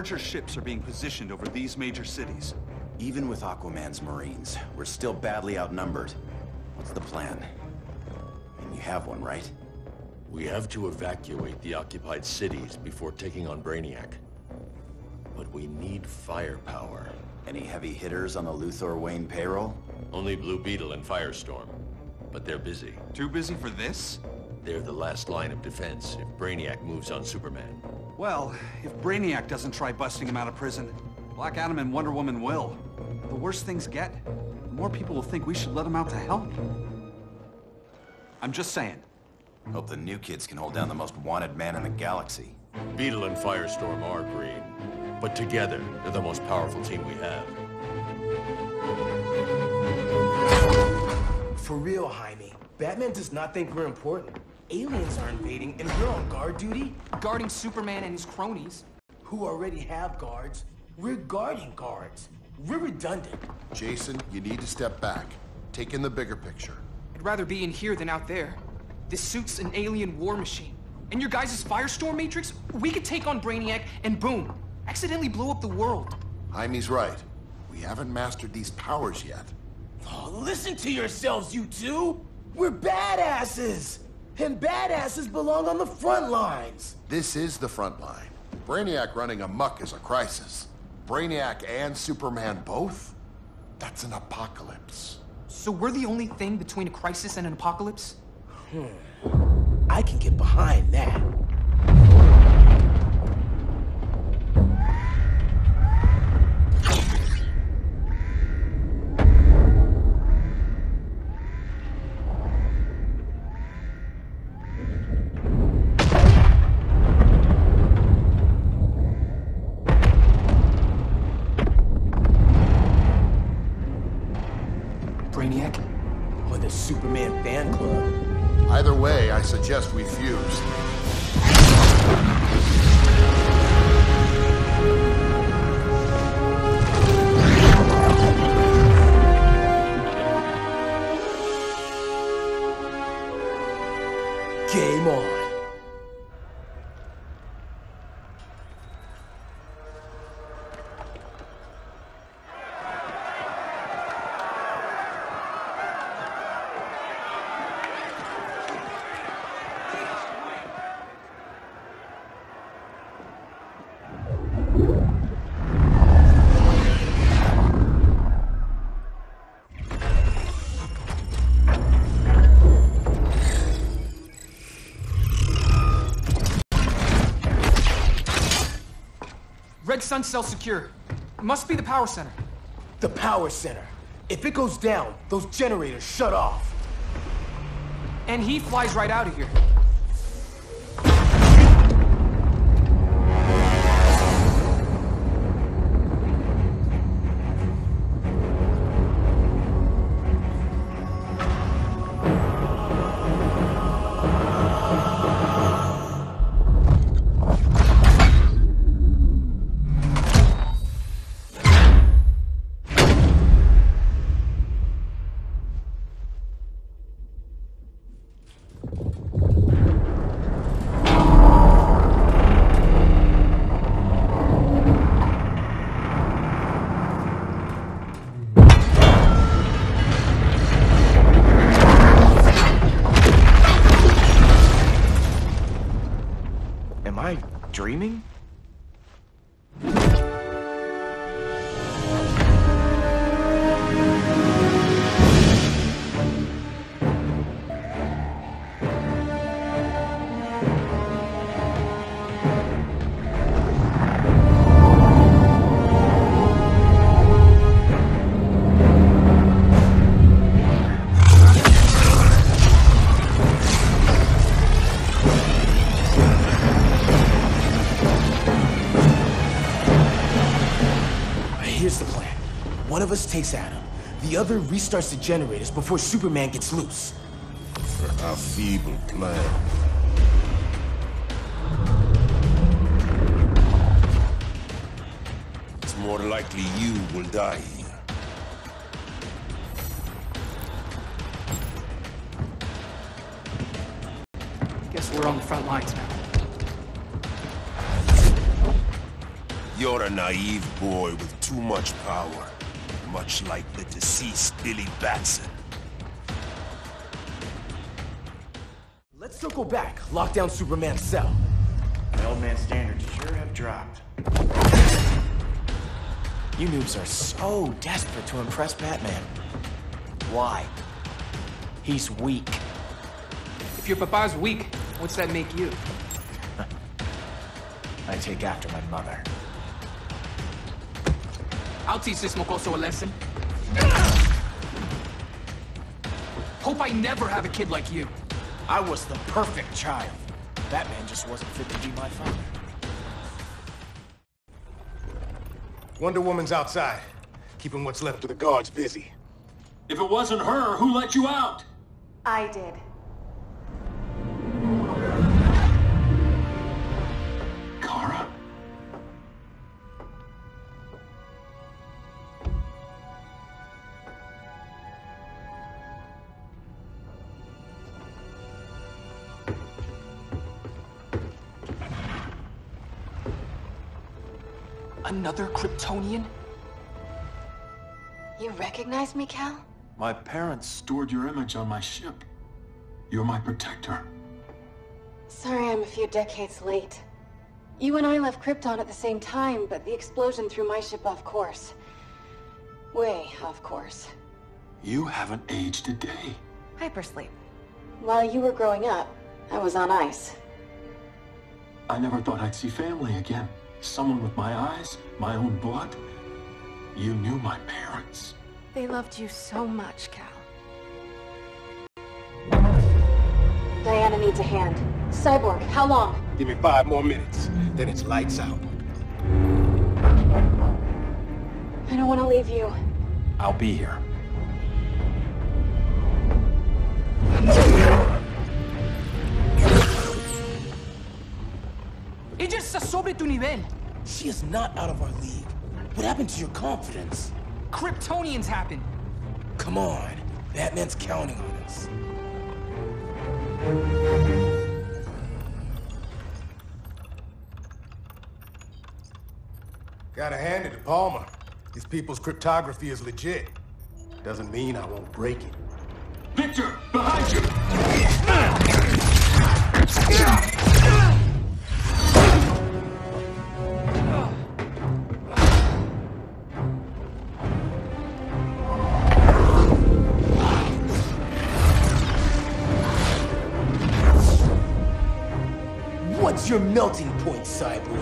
Larger ships are being positioned over these major cities. Even with Aquaman's Marines, we're still badly outnumbered. What's the plan? And you have one, right? We have to evacuate the occupied cities before taking on Brainiac. But we need firepower. Any heavy hitters on the Luthor Wayne payroll? Only Blue Beetle and Firestorm. But they're busy. Too busy for this? They're the last line of defense if Brainiac moves on Superman. Well, if Brainiac doesn't try busting him out of prison, Black Adam and Wonder Woman will. The worse things get, the more people will think we should let him out to help. I'm just saying. Hope the new kids can hold down the most wanted man in the galaxy. Beetle and Firestorm are green. But together, they're the most powerful team we have. For real, Jaime. Batman does not think we're important. Aliens are invading, and we're on guard duty? Guarding Superman and his cronies. Who already have guards. We're guarding guards. We're redundant. Jason, you need to step back. Take in the bigger picture. I'd rather be in here than out there. This suit's an alien war machine. And your guys' Firestorm Matrix, we could take on Brainiac and boom, accidentally blow up the world. Jaime's right. We haven't mastered these powers yet. Oh, listen to yourselves, you two! We're badasses! And badasses belong on the front lines! This is the front line. Brainiac running amok is a crisis. Brainiac and Superman both? That's an apocalypse. So we're the only thing between a crisis and an apocalypse? Hmm. I can get behind that. Sun cell secure. Must be the power center. The power center. If it goes down, those generators shut off. And he flies right out of here. Dreaming? Of us takes Adam. The other restarts the generators before Superman gets loose. A feeble plan. It's more likely you will die here. Guess we're on the front lines now. You're a naive boy with too much power. Much like the deceased Billy Batson. Let's circle back. Lock down Superman's cell. The old man's standards sure have dropped. You noobs are so desperate to impress Batman. Why? He's weak. If your papa's weak, what's that make you? I take after my mother. I'll teach this mocoso a lesson. Hope I never have a kid like you. I was the perfect child. That man just wasn't fit to be my father. Wonder Woman's outside, keeping what's left of the guards busy. If it wasn't her, who let you out? I did. Another Kryptonian? You recognize me, Kal? My parents stored your image on my ship. You're my protector. Sorry I'm a few decades late. You and I left Krypton at the same time, but the explosion threw my ship off course. Way off course. You haven't aged a day. Hypersleep. While you were growing up, I was on ice. I never thought I'd see family again. Someone with my eyes, my own blood. You knew my parents. They loved you so much, Kal. Diana needs a hand. Cyborg, how long? Give me five more minutes, then it's lights out. I don't want to leave you. I'll be here. Ella está sobre tu nivel. She is not out of our league. What happened to your confidence? Kryptonians happen. Come on. Batman's counting on us. Gotta hand it to Palmer. His people's cryptography is legit. Doesn't mean I won't break it. Victor, behind you! Melting point, Cyborg?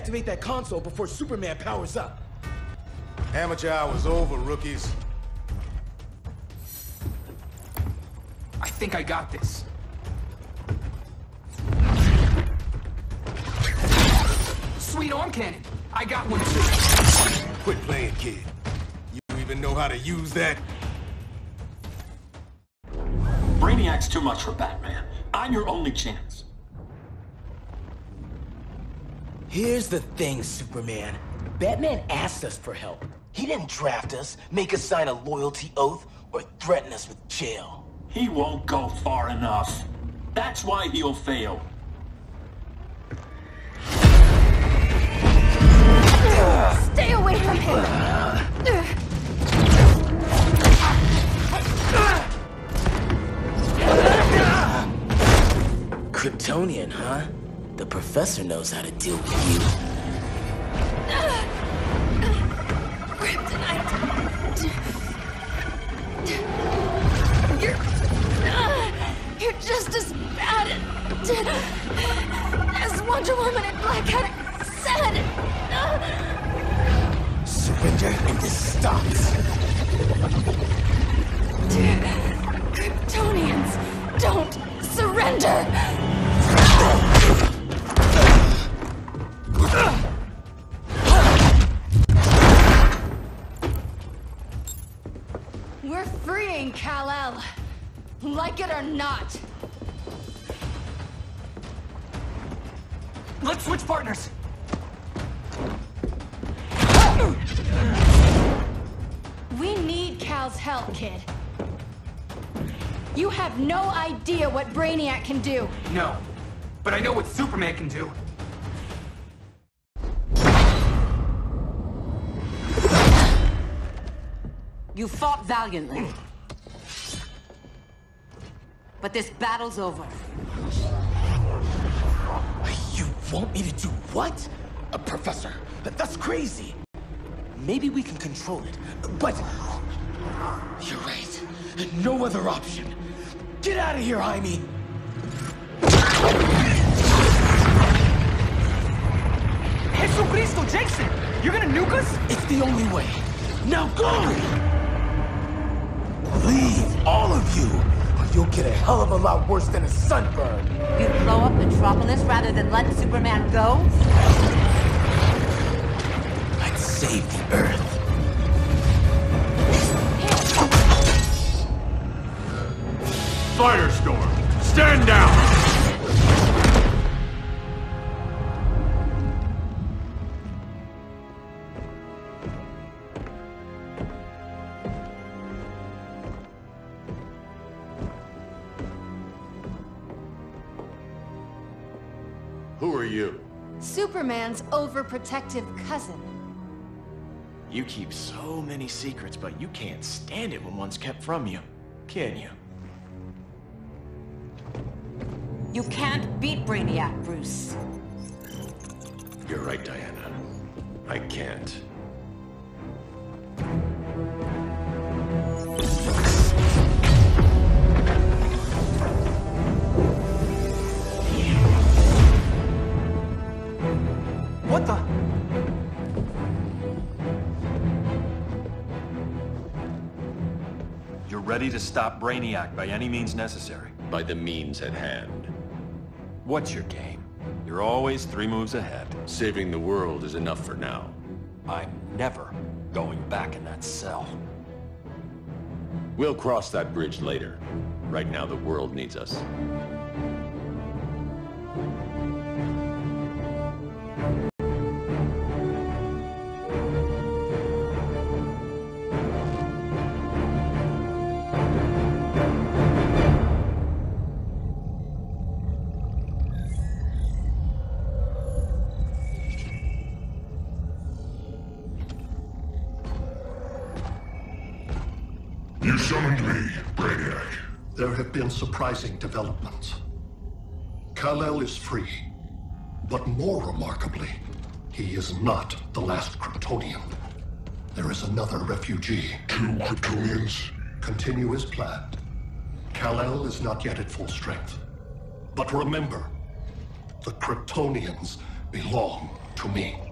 We need to reactivate that console before Superman powers up. Amateur hour's over, rookies. I think I got this. Sweet arm cannon. I got one too. Quit playing, kid. You even know how to use that? Brainiac's too much for Batman. I'm your only chance. Here's the thing, Superman. Batman asked us for help. He didn't draft us, make us sign a loyalty oath, or threaten us with jail. He won't go far enough. That's why he'll fail. Stay away from him! Kryptonian, huh? The professor knows how to deal with you. You're... You're just as bad as Wonder Woman and Black Cat said. Surrender and this stops. Kryptonians, don't surrender! We're freeing Kal-El. Like it or not. Let's switch partners. We need Kal's help, kid. You have no idea what Brainiac can do. No, but I know what Superman can do. You fought valiantly. But this battle's over. You want me to do what? Uh, Professor, that's crazy. Maybe we can control it, but... You're right. No other option. Get out of here, Jaime! Jesucristo, Jason! You're gonna nuke us? It's the only way. Now go! Leave, all of you, or you'll get a hell of a lot worse than a sunburn. You blow up Metropolis rather than let Superman go? I'd save the Earth. Firestorm, stand down! You? Superman's overprotective cousin. You keep so many secrets, but you can't stand it when one's kept from you, can you? You can't beat Brainiac, Bruce. You're right, Diana. I can't. Ready to stop Brainiac by any means necessary. By the means at hand. What's your game? You're always three moves ahead. Saving the world is enough for now. I'm never going back in that cell. We'll cross that bridge later. Right now, the world needs us. Surprising developments. Kal-El is free. But more remarkably, he is not the last Kryptonian. There is another refugee. Two Kryptonians? Continue as planned. Kal-El is not yet at full strength. But remember, The Kryptonians belong to me.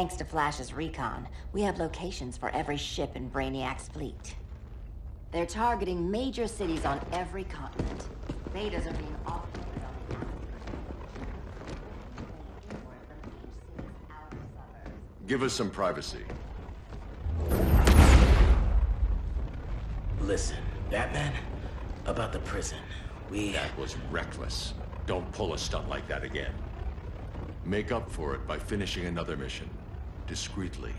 Thanks to Flash's recon, we have locations for every ship in Brainiac's fleet. They're targeting major cities on every continent. Betas are being offloaded on the Give us some privacy. Listen, Batman, about the prison, we... That was reckless. Don't pull a stunt like that again. Make up for it by finishing another mission. Discreetly.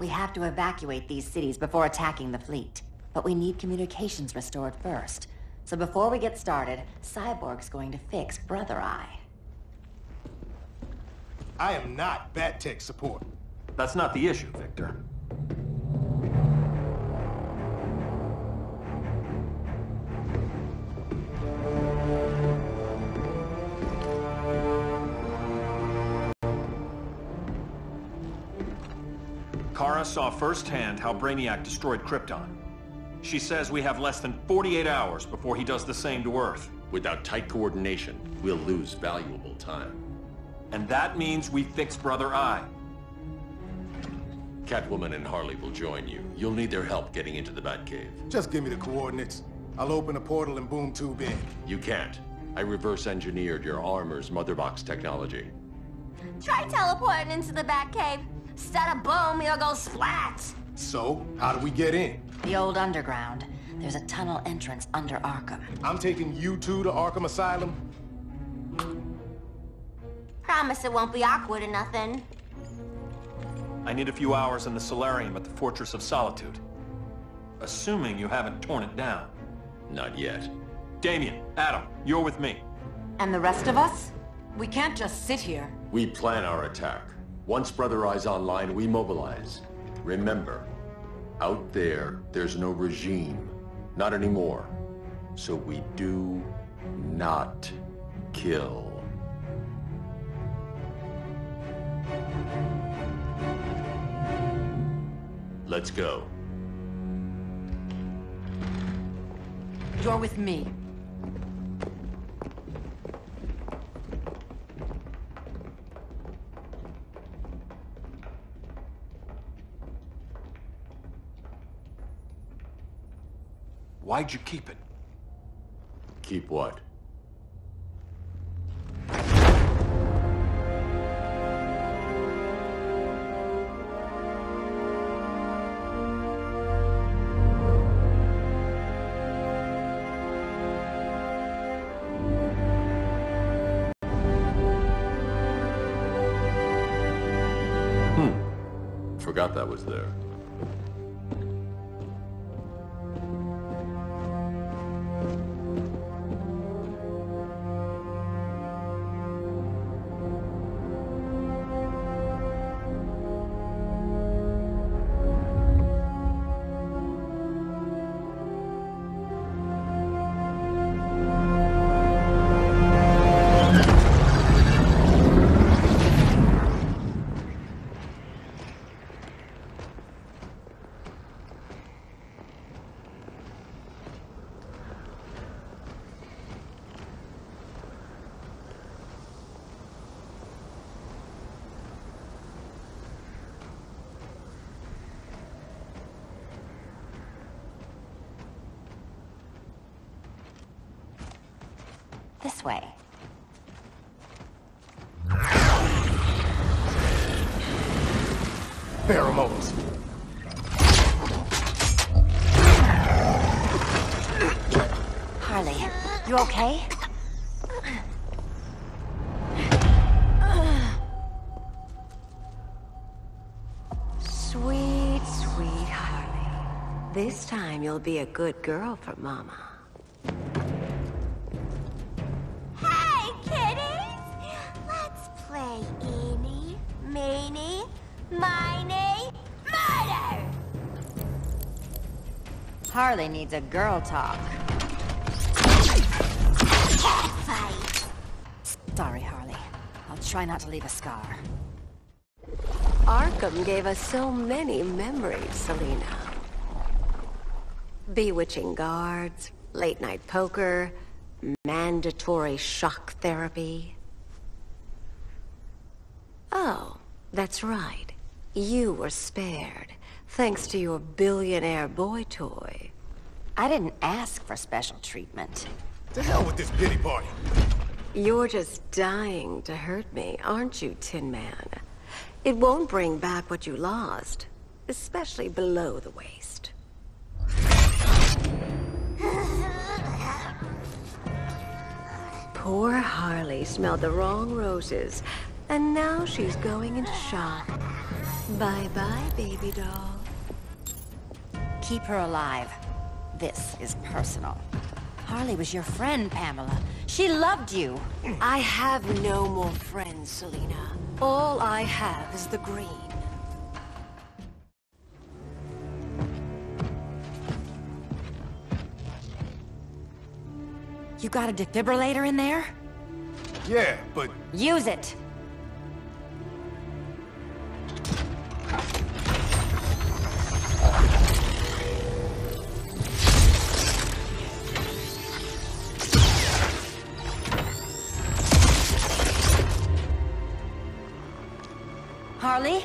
We have to evacuate these cities before attacking the fleet. But we need communications restored first. So before we get started, Cyborg's going to fix Brother Eye. I am not Bat Tech support. That's not the issue, Victor. Kara saw firsthand how Brainiac destroyed Krypton. She says we have less than 48 hours before he does the same to Earth. Without tight coordination, we'll lose valuable time. And that means we fix Brother Eye. Catwoman and Harley will join you. You'll need their help getting into the Batcave. Just give me the coordinates. I'll open a portal and boom tube in. You can't. I reverse engineered your armor's motherbox technology. Try teleporting into the Batcave. Instead of boom, you'll go splat. So, how do we get in? The old underground. There's a tunnel entrance under Arkham. I'm taking you two to Arkham Asylum. Promise it won't be awkward or nothing. I need a few hours in the solarium at the Fortress of Solitude. Assuming you haven't torn it down. Not yet. Damian, Adam, you're with me. And the rest of us? We can't just sit here. We plan our attack. Once Brother Eye's online, we mobilize. Remember, out there, there's no regime. Not anymore. So we do not kill. Let's go. You're with me. Why'd you keep it? Keep what? Hmm. Forgot that was there. You'll be a good girl for Mama. Hey, kiddies! Let's play eeny, meeny, miny, murder! Harley needs a girl talk. Cat fight! Sorry, Harley. I'll try not to leave a scar. Arkham gave us so many memories, Selina. Bewitching guards, late night poker, mandatory shock therapy. Oh, that's right. You were spared, thanks to your billionaire boy toy. I didn't ask for special treatment. To hell with this pity party. You're just dying to hurt me, aren't you, Tin Man? It won't bring back what you lost, especially below the waist. Poor Harley smelled the wrong roses, and now she's going into shock. Bye-bye, baby doll. Keep her alive. This is personal. Harley was your friend, Pamela. She loved you. I have no more friends, Selina. All I have is the green. You got a defibrillator in there? Yeah, but... Use it! Harley?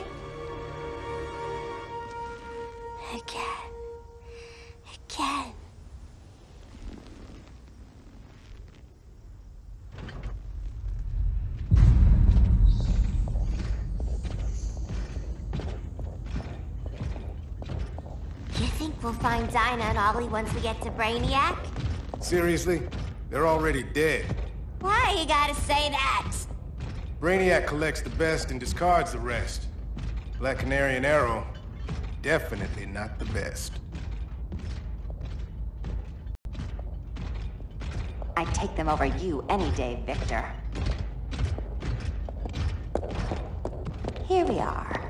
Dinah and Ollie once we get to Brainiac? Seriously? They're already dead. Why you gotta say that? Brainiac collects the best and discards the rest. Black Canary and Arrow, definitely not the best. I'd take them over you any day, Victor. Here we are.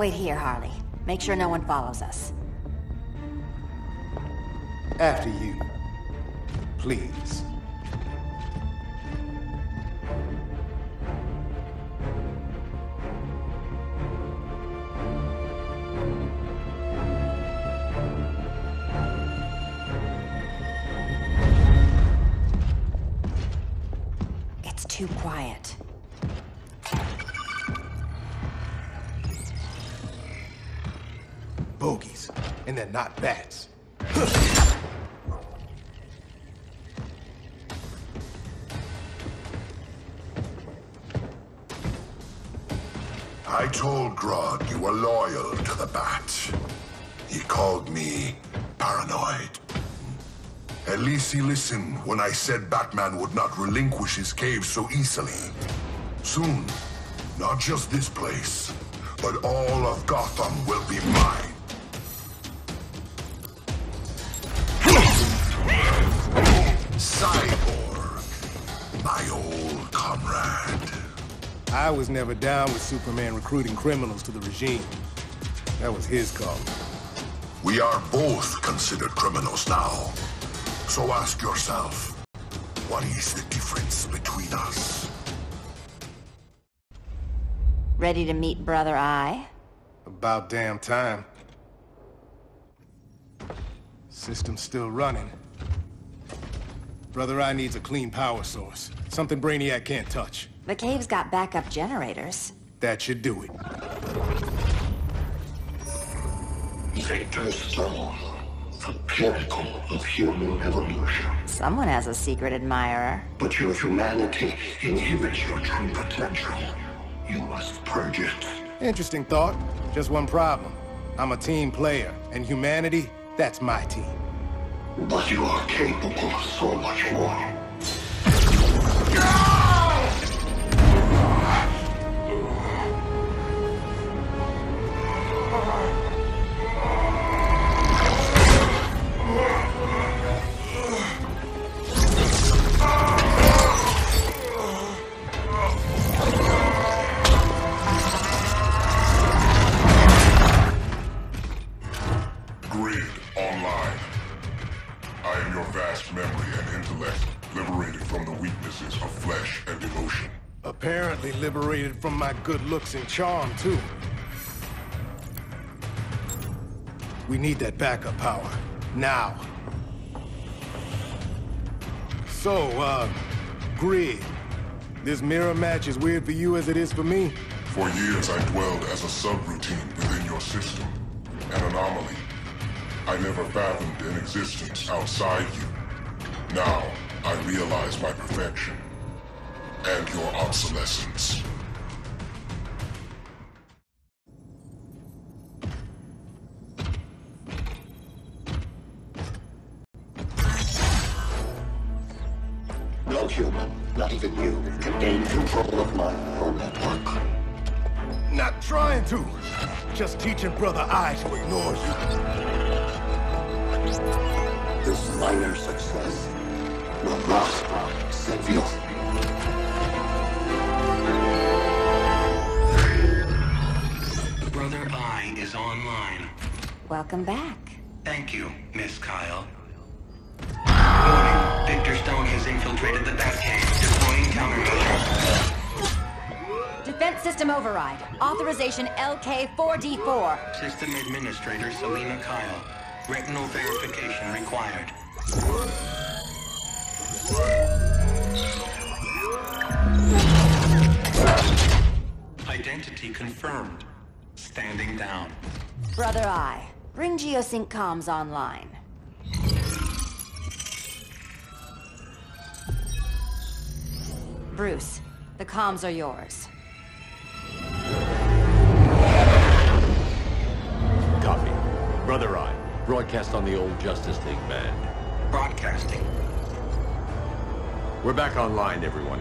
Wait here, Harley. Make sure no one follows us. After you. Please. And they're not bats. I told Grodd you were loyal to the Bat. He called me paranoid. At least he listened when I said Batman would not relinquish his cave so easily. Soon, not just this place, but all of Gotham will be mine. I was never down with Superman recruiting criminals to the regime. That was his call. We are both considered criminals now. So ask yourself, what is the difference between us? Ready to meet Brother Eye? About damn time. System's still running. Brother Eye needs a clean power source. Something Brainiac can't touch. The cave's got backup generators. That should do it. Victor Stone, the pinnacle of human evolution. Someone has a secret admirer. But your humanity inhibits your true potential. You must purge it. Interesting thought. Just one problem. I'm a team player, and humanity, that's my team. But you are capable of so much more. Liberated from my good looks and charm, too. We need that backup power. Now. So, uh, Grid. This mirror match is weird for you as it is for me? For years I dwelled as a subroutine within your system. An anomaly. I never fathomed an existence outside you. Now, I realize my perfection. And your obsolescence. Can gain control of my neural network. Not trying to. Just teaching Brother Eye to ignore you. This minor success will prosper, Silvio. Brother Eye is online. Welcome back. Thank you, Miss Kyle. Victor Stone has infiltrated the Batcave, deploying countermeasures. Defense system override. Authorization LK4D4. System Administrator Selina Kyle. Retinal verification required. Identity confirmed. Standing down. Brother Eye, bring Geosync comms online. Bruce, the comms are yours. Copy. Brother Eye. Broadcast on the old Justice League band. Broadcasting. We're back online, everyone.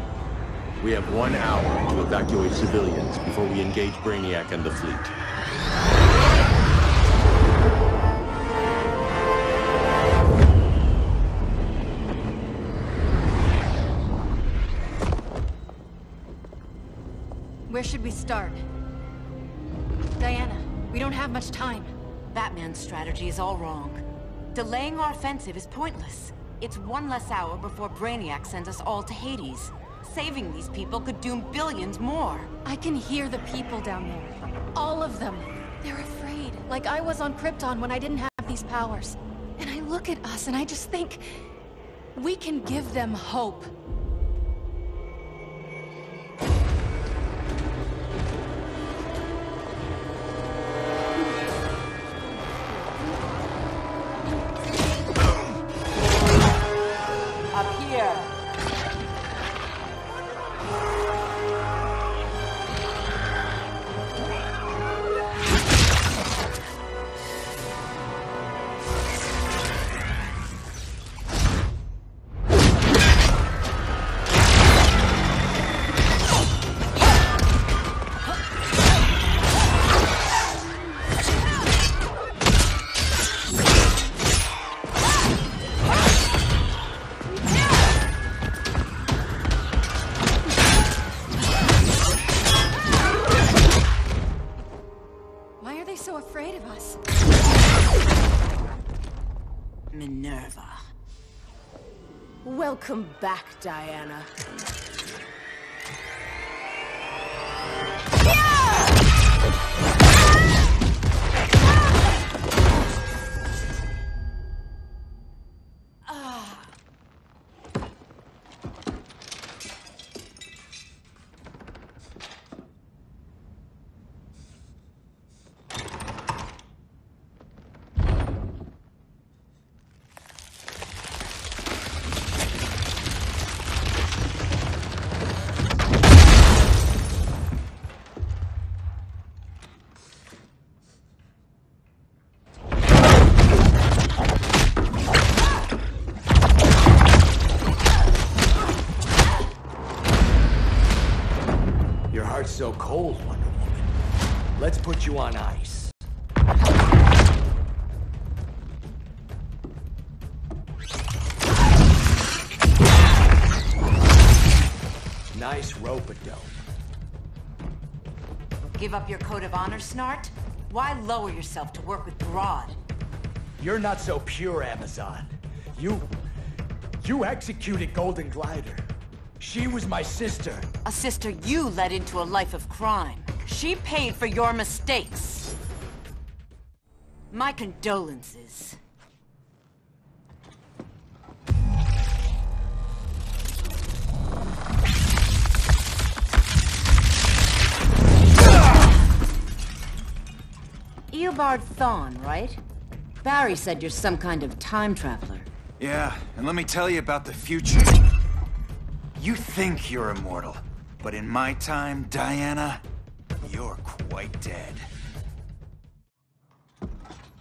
We have one hour to evacuate civilians before we engage Brainiac and the fleet. Should we start? Diana, we don't have much time. Batman's strategy is all wrong. Delaying our offensive is pointless. It's one less hour before Brainiac sends us all to Hades. Saving these people could doom billions more. I can hear the people down there. All of them. They're afraid, like I was on Krypton when I didn't have these powers. And I look at us and I just think... We can give them hope. Welcome back, Diana. Cold, Wonder Woman. Let's put you on ice. Nice rope-a-dope. Give up your code of honor, Snart? Why lower yourself to work with Grodd? You're not so pure, Amazon. You... You executed Golden Glider. She was my sister. A sister you led into a life of crime. She paid for your mistakes. My condolences. Eobard Thawne, right? Barry said you're some kind of time traveler. Yeah, and let me tell you about the future. You think you're immortal, but in my time, Diana, you're quite dead.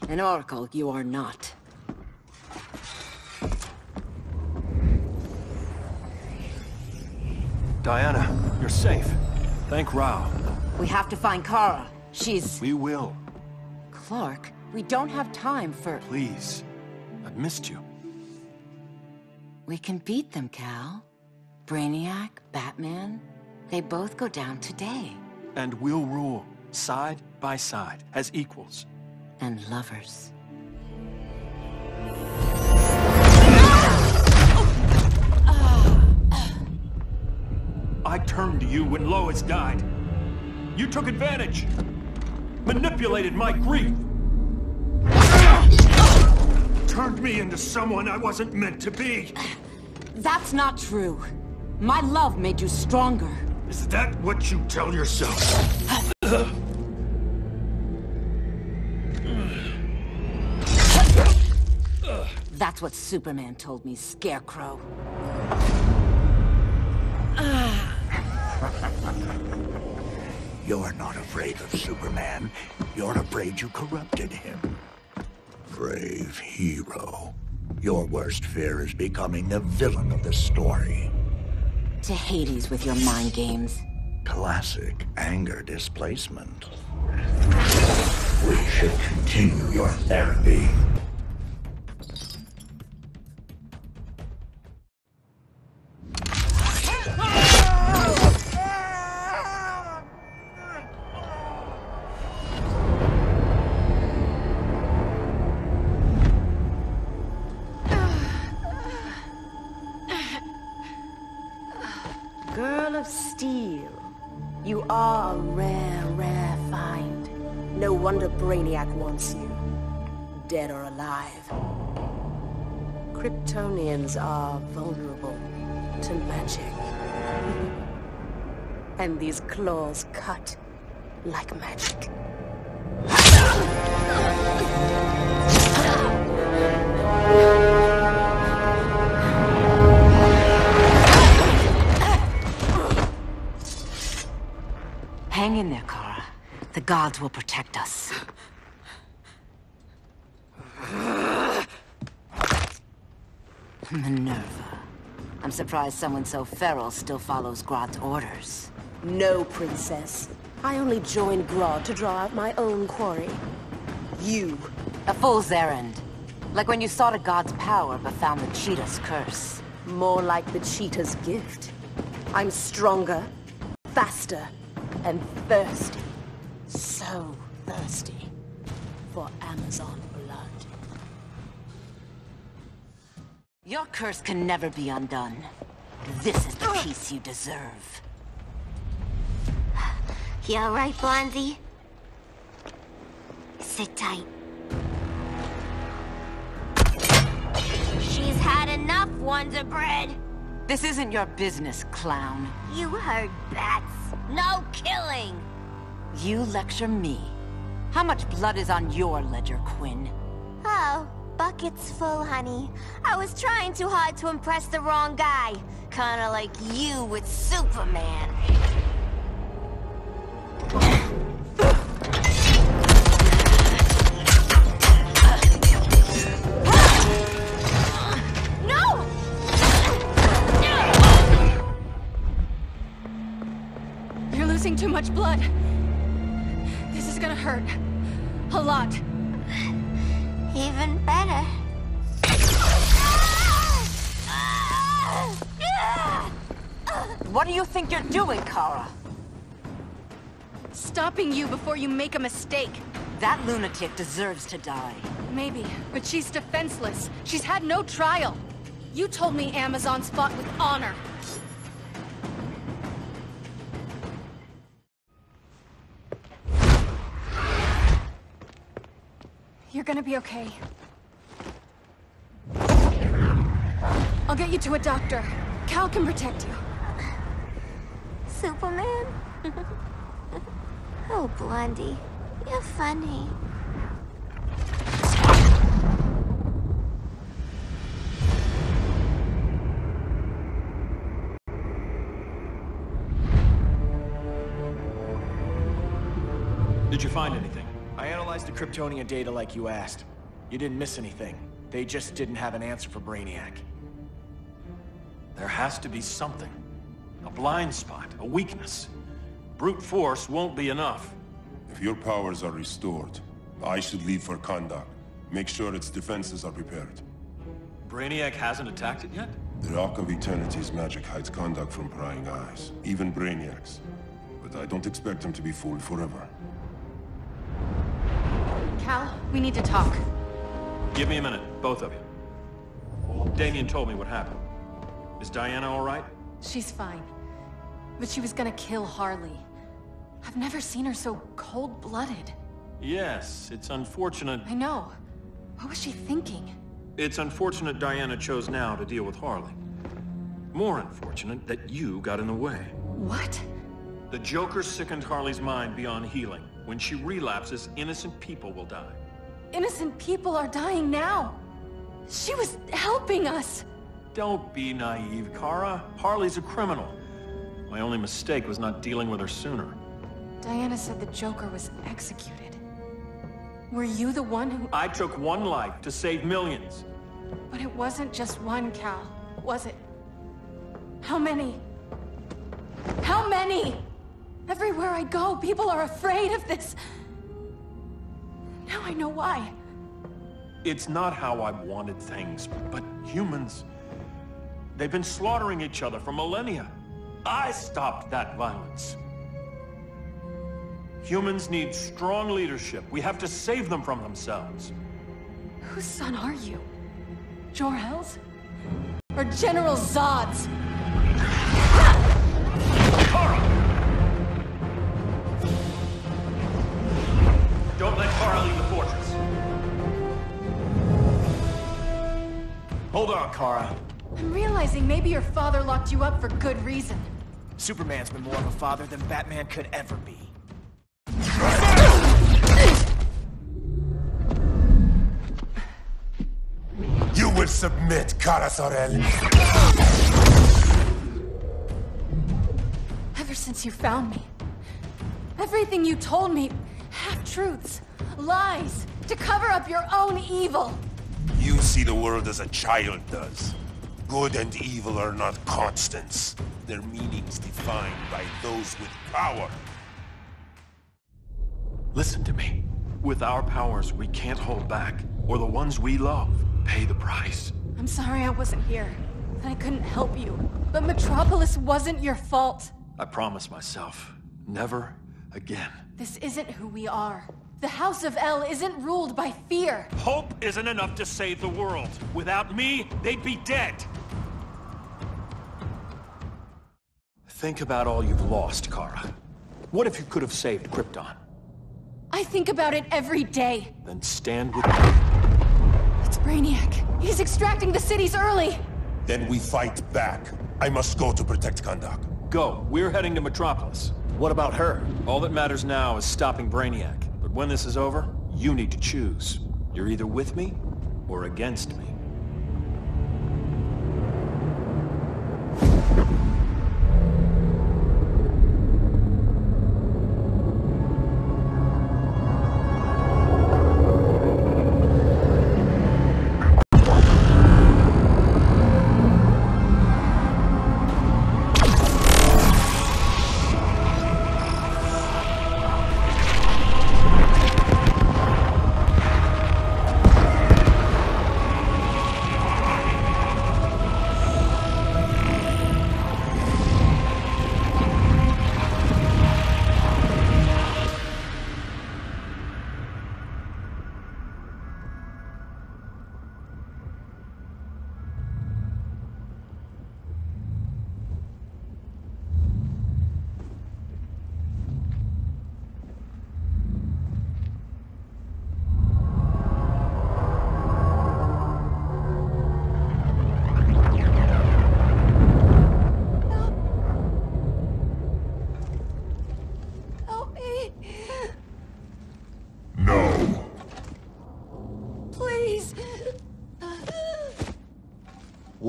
An oracle you are not. Diana, you're safe. Thank Rao. We have to find Kara. She's... We will. Clark, we don't have time for... Please. I've missed you. We can beat them, Kal. Brainiac, Batman, they both go down today. And we'll rule, side by side, as equals. And lovers. I turned to you when Lois died. You took advantage. Manipulated my grief. Turned me into someone I wasn't meant to be. That's not true. My love made you stronger. Is that what you tell yourself? That's what Superman told me, Scarecrow. You're not afraid of Superman. You're afraid you corrupted him. Brave hero. Your worst fear is becoming the villain of the story. To Hades with your mind games. Classic anger displacement. We should continue your therapy. These claws cut like magic. Hang in there, Kara. The gods will protect us. Minerva. I'm surprised someone so feral still follows Grodd's orders. No, princess. I only joined Grodd to draw out my own quarry. You. A fool's errand. Like when you sought a god's power but found the cheetah's curse. More like the cheetah's gift. I'm stronger, faster, and thirsty. So thirsty for Amazon blood. Your curse can never be undone. This is the peace you deserve. You alright, Blondie? Sit tight. She's had enough, Wonder Bread. This isn't your business, clown. You heard bats. No killing. You lecture me. How much blood is on your ledger, Quinn? Oh, bucket's full, honey. I was trying too hard to impress the wrong guy. Kinda like you with Superman. No! You're losing too much blood. This is gonna hurt. A lot. Even better. What do you think you're doing, Kara? Stopping you before you make a mistake. That lunatic deserves to die. Maybe, but she's defenseless. She's had no trial. You told me Amazons fought with honor. You're gonna be okay. I'll get you to a doctor. Kal can protect you. Superman? oh, Blondie, you're funny. Did you find anything? I analyzed the Kryptonian data like you asked. You didn't miss anything. They just didn't have an answer for Brainiac. There has to be something. A blind spot, a weakness. Brute force won't be enough. If your powers are restored, I should leave for Kahndaq. Make sure its defenses are prepared. Brainiac hasn't attacked it yet? The Rock of Eternity's magic hides Kahndaq from prying eyes, even Brainiac's. But I don't expect him to be fooled forever. Kal, we need to talk. Give me a minute, both of you. Damian told me what happened. Is Diana all right? She's fine. But she was gonna kill Harley. I've never seen her so cold-blooded. Yes, it's unfortunate. I know. What was she thinking? It's unfortunate Diana chose now to deal with Harley. More unfortunate that you got in the way. What? The Joker sickened Harley's mind beyond healing. When she relapses, innocent people will die. Innocent people are dying now. She was helping us. Don't be naive, Kara. Harley's a criminal. My only mistake was not dealing with her sooner. Diana said the Joker was executed. Were you the one who... I took one life to save millions. But it wasn't just one, Kal, was it? How many? How many? Everywhere I go, people are afraid of this. Now I know why. It's not how I wanted things, but humans... They've been slaughtering each other for millennia. I stopped that violence. Humans need strong leadership. We have to save them from themselves. Whose son are you? Jor-El's? Or General Zod's? Kara! Don't let Kara leave the fortress. Hold on, Kara. I'm realizing maybe your father locked you up for good reason. Superman's been more of a father than Batman could ever be. You will submit, Kara Zor-El. Ever since you found me, everything you told me, half-truths, lies, to cover up your own evil. You see the world as a child does. Good and evil are not constants. Their meanings defined by those with power. Listen to me. With our powers, we can't hold back, or the ones we love pay the price. I'm sorry I wasn't here. I couldn't help you. But Metropolis wasn't your fault. I promise myself, never again. This isn't who we are. The House of El isn't ruled by fear. Hope isn't enough to save the world. Without me, they'd be dead. Think about all you've lost, Kara. What if you could have saved Krypton? I think about it every day. Then stand with me. It's Brainiac. He's extracting the cities early. Then we fight back. I must go to protect Kahndaq. Go. We're heading to Metropolis. What about her? All that matters now is stopping Brainiac. But when this is over, you need to choose. You're either with me or against me.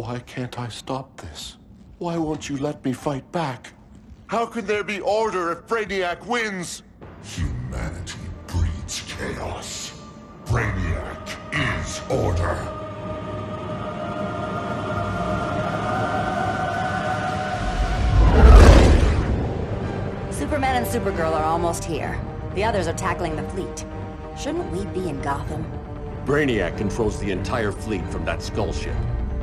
Why can't I stop this? Why won't you let me fight back? How can there be order if Brainiac wins? Humanity breeds chaos. Brainiac is order. Superman and Supergirl are almost here. The others are tackling the fleet. Shouldn't we be in Gotham? Brainiac controls the entire fleet from that skull ship.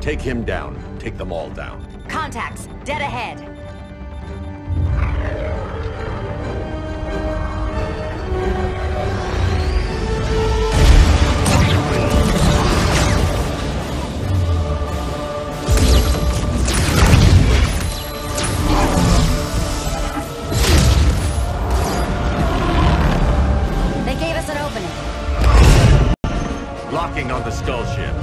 Take him down. Take them all down. Contacts, dead ahead. They gave us an opening. Locking on the skull ship.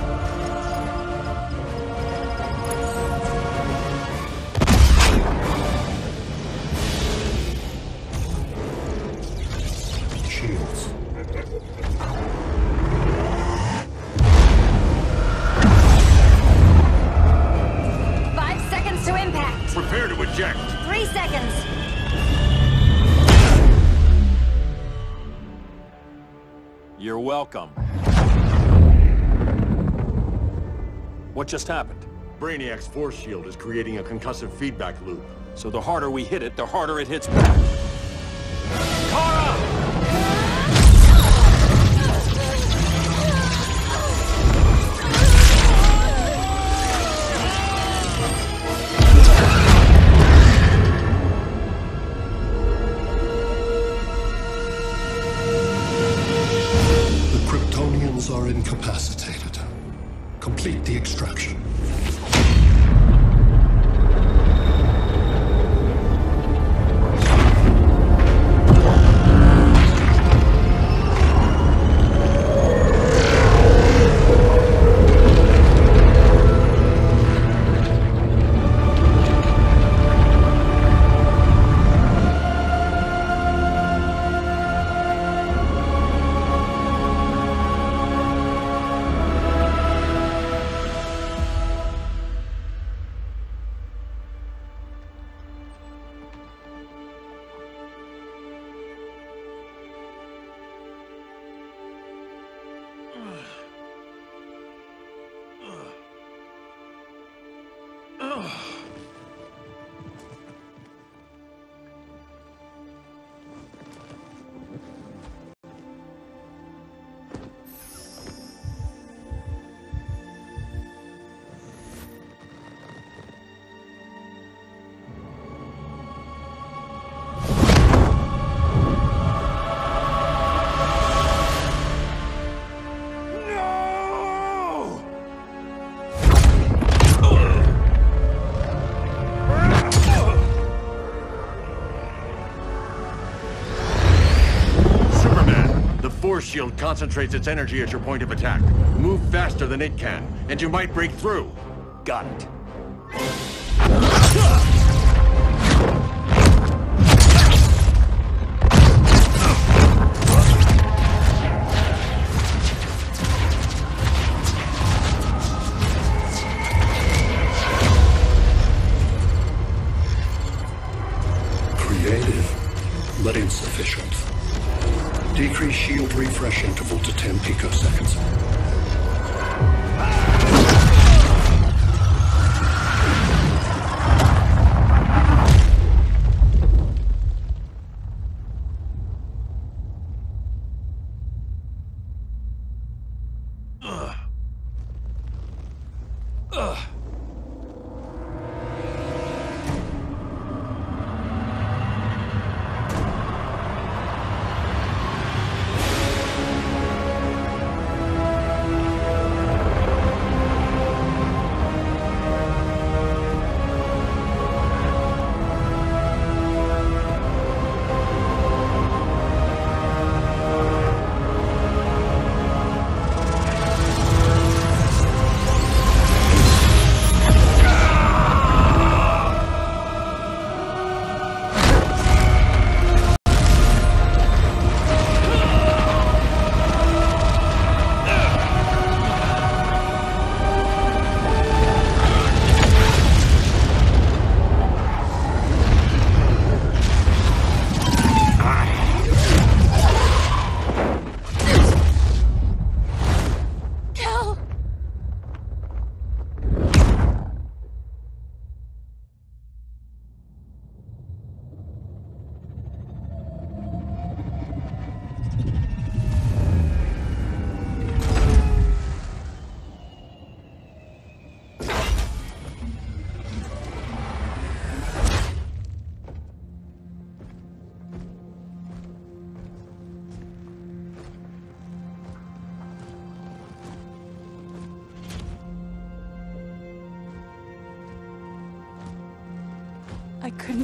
What just happened? Brainiac's force shield is creating a concussive feedback loop. So the harder we hit it, the harder it hits back. Force shield concentrates its energy at your point of attack. Move faster than it can, and you might break through. Got it.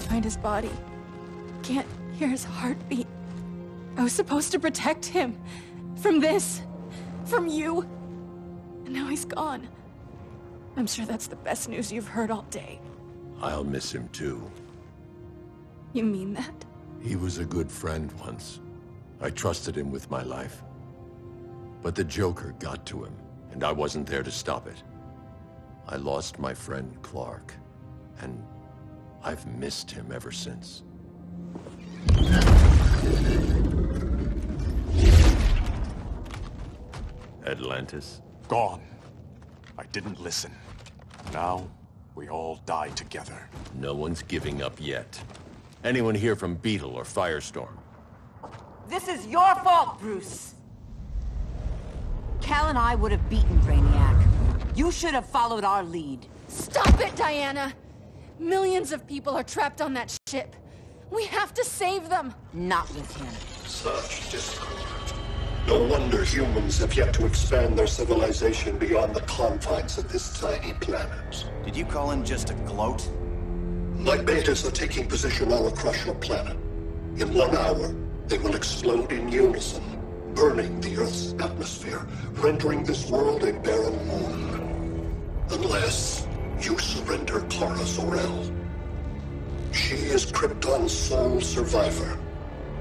Couldn't find his body. Can't hear his heartbeat. I was supposed to protect him. From this. From you. And now he's gone. I'm sure that's the best news you've heard all day. I'll miss him too. You mean that? He was a good friend once. I trusted him with my life. But the Joker got to him, and I wasn't there to stop it. I lost my friend Clark, and I've missed him ever since. Atlantis? Gone. I didn't listen. Now, we all die together. No one's giving up yet. Anyone here from Beetle or Firestorm? This is your fault, Bruce! Kal and I would have beaten Brainiac. You should have followed our lead. Stop it, Diana! Millions of people are trapped on that ship. We have to save them! Not with him. Such discord. No wonder humans have yet to expand their civilization beyond the confines of this tiny planet. Did you call him just a gloat? My betas are taking position all across your planet. In one hour, they will explode in unison, burning the Earth's atmosphere, rendering this world a barren moon. Unless you surrender Kara Zor-El. She is Krypton's sole survivor,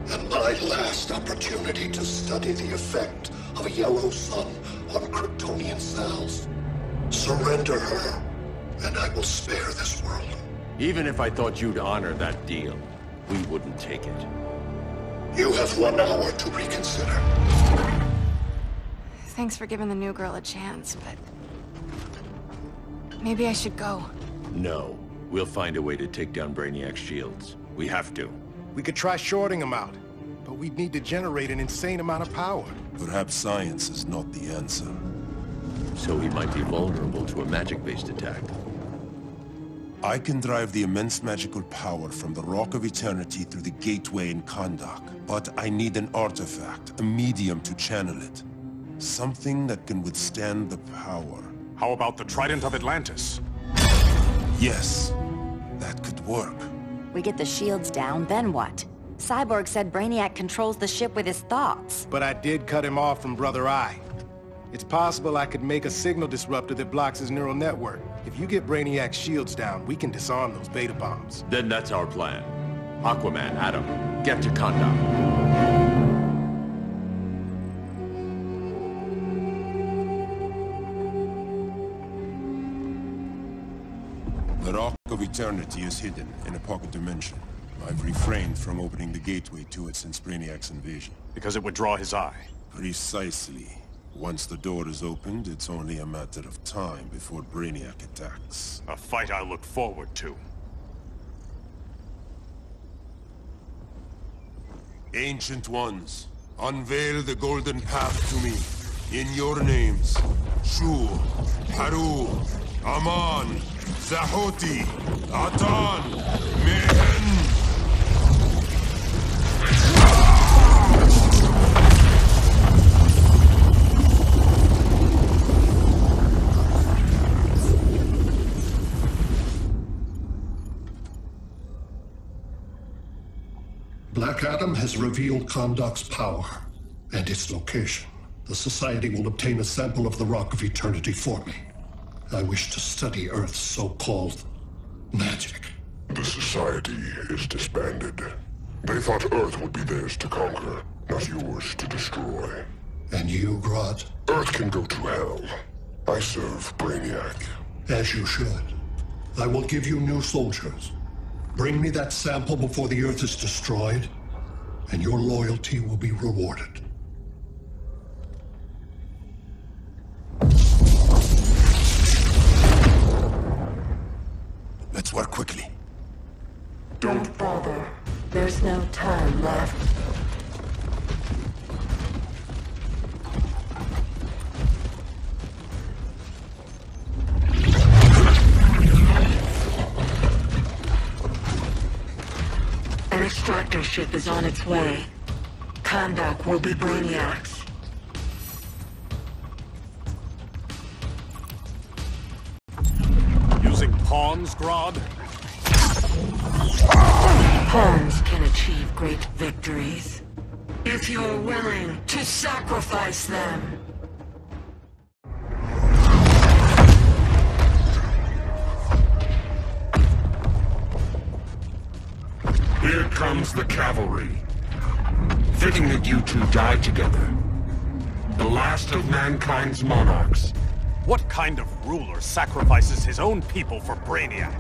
and my last opportunity to study the effect of a yellow sun on Kryptonian cells. Surrender her, and I will spare this world. Even if I thought you'd honor that deal, we wouldn't take it. You have one hour to reconsider. Thanks for giving the new girl a chance, but... Maybe I should go. No. We'll find a way to take down Brainiac's shields. We have to. We could try shorting him out, but we'd need to generate an insane amount of power. Perhaps science is not the answer. So he might be vulnerable to a magic-based attack. I can drive the immense magical power from the Rock of Eternity through the gateway in Kahndaq, but I need an artifact, a medium to channel it. Something that can withstand the power. How about the Trident of Atlantis? Yes, that could work. We get the shields down, then what? Cyborg said Brainiac controls the ship with his thoughts. But I did cut him off from Brother Eye. It's possible I could make a signal disruptor that blocks his neural network. If you get Brainiac's shields down, we can disarm those beta bombs. Then that's our plan. Aquaman, Adam, get to Kahndaq. Of Eternity is hidden in a pocket dimension. I've refrained from opening the gateway to it since Brainiac's invasion. Because it would draw his eye. Precisely. Once the door is opened, it's only a matter of time before Brainiac attacks. A fight I look forward to. Ancient Ones, unveil the golden path to me. In your names, Shu, Haru, Aman, Zahoti, Atan, Mehen! Black Adam has revealed Kahndaq's power and its location. The Society will obtain a sample of the Rock of Eternity for me. I wish to study Earth's so-called magic. The Society is disbanded. They thought Earth would be theirs to conquer, not yours to destroy. And you, Grodd? Earth can go to hell. I serve Brainiac. As you should. I will give you new soldiers. Bring me that sample before the Earth is destroyed, and your loyalty will be rewarded. Let's work quickly. Don't bother. There's no time left. An extractor ship is on its way. Kahndaq will be Brainiac's. Using pawns, Grodd? Pawns can achieve great victories if you're willing to sacrifice them. Here comes the cavalry. Fitting that you two die together. The last of mankind's monarchs. What kind of ruler sacrifices his own people for Brainiac?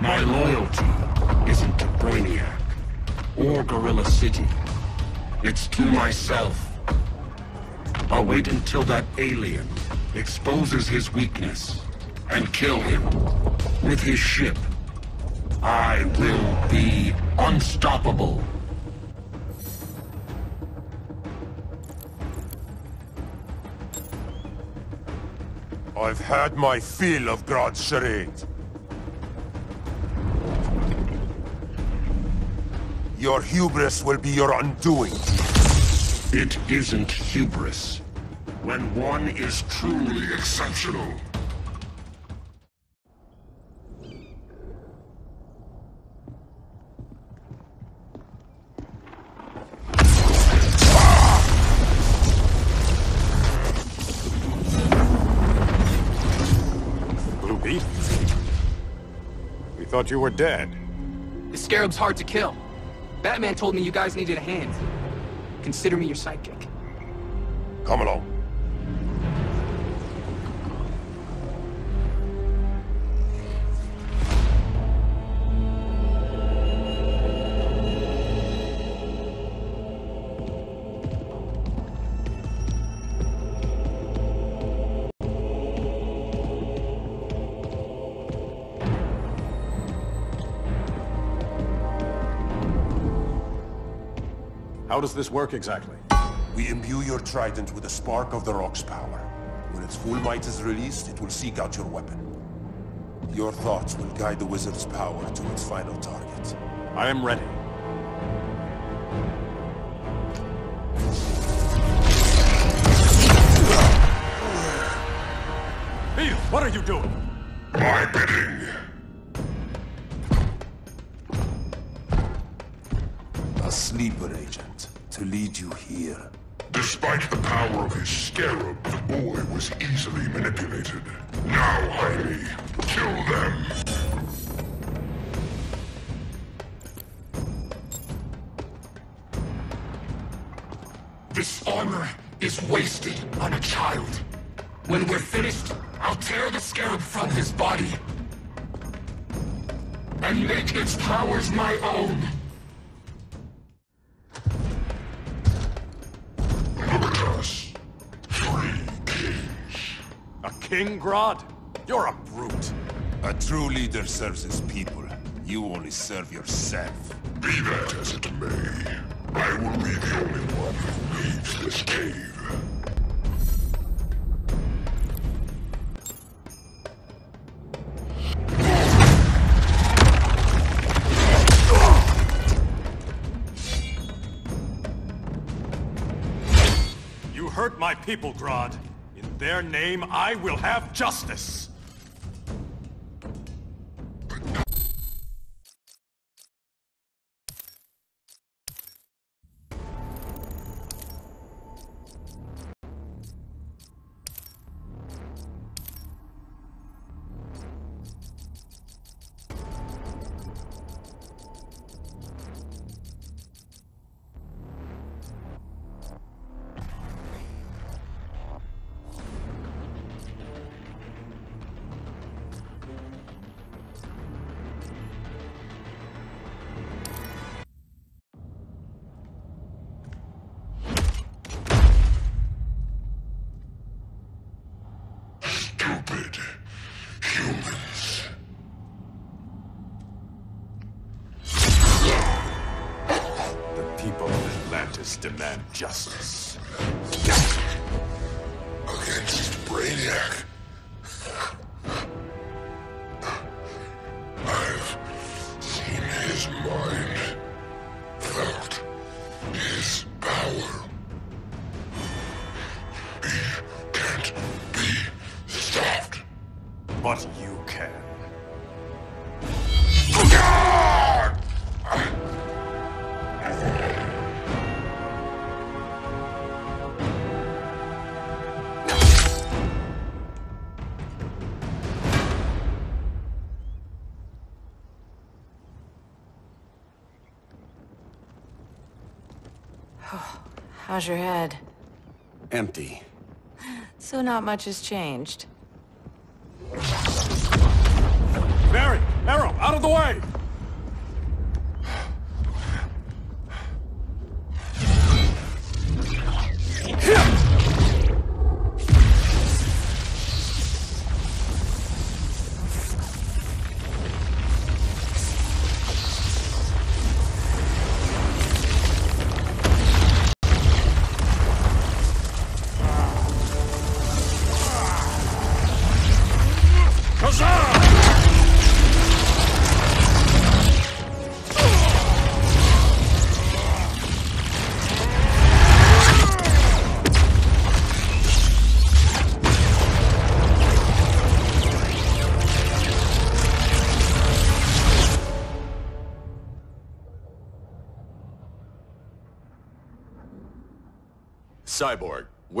My loyalty isn't to Brainiac or Gorilla City. It's to myself. I'll wait until that alien exposes his weakness and kill him with his ship. I will be unstoppable. I've had my fill of Grodd's charade. Your hubris will be your undoing. It isn't hubris. When one is truly exceptional. Thought you were dead. The Scarab's hard to kill. Batman told me you guys needed a hand. Consider me your sidekick. Come along. How does this work exactly? We imbue your trident with a spark of the rock's power. When its full might is released, it will seek out your weapon. Your thoughts will guide the wizard's power to its final target. I am ready. Beetle, what are you doing? My bidding. A sleeper agent to lead you here. Despite the power of his scarab, the boy was easily manipulated. Now, Jaime, kill them. This armor is wasted on a child. When we're finished, I'll tear the scarab from his body. And make its powers my own. A king, Grodd? You're a brute. A true leader serves his people. You only serve yourself. Be that as it may, I will be the only one who leaves this cave. You hurt my people, Grodd. Their name, I will have justice. How's your head? Empty. So not much has changed. Barry! Arrow! Out of the way!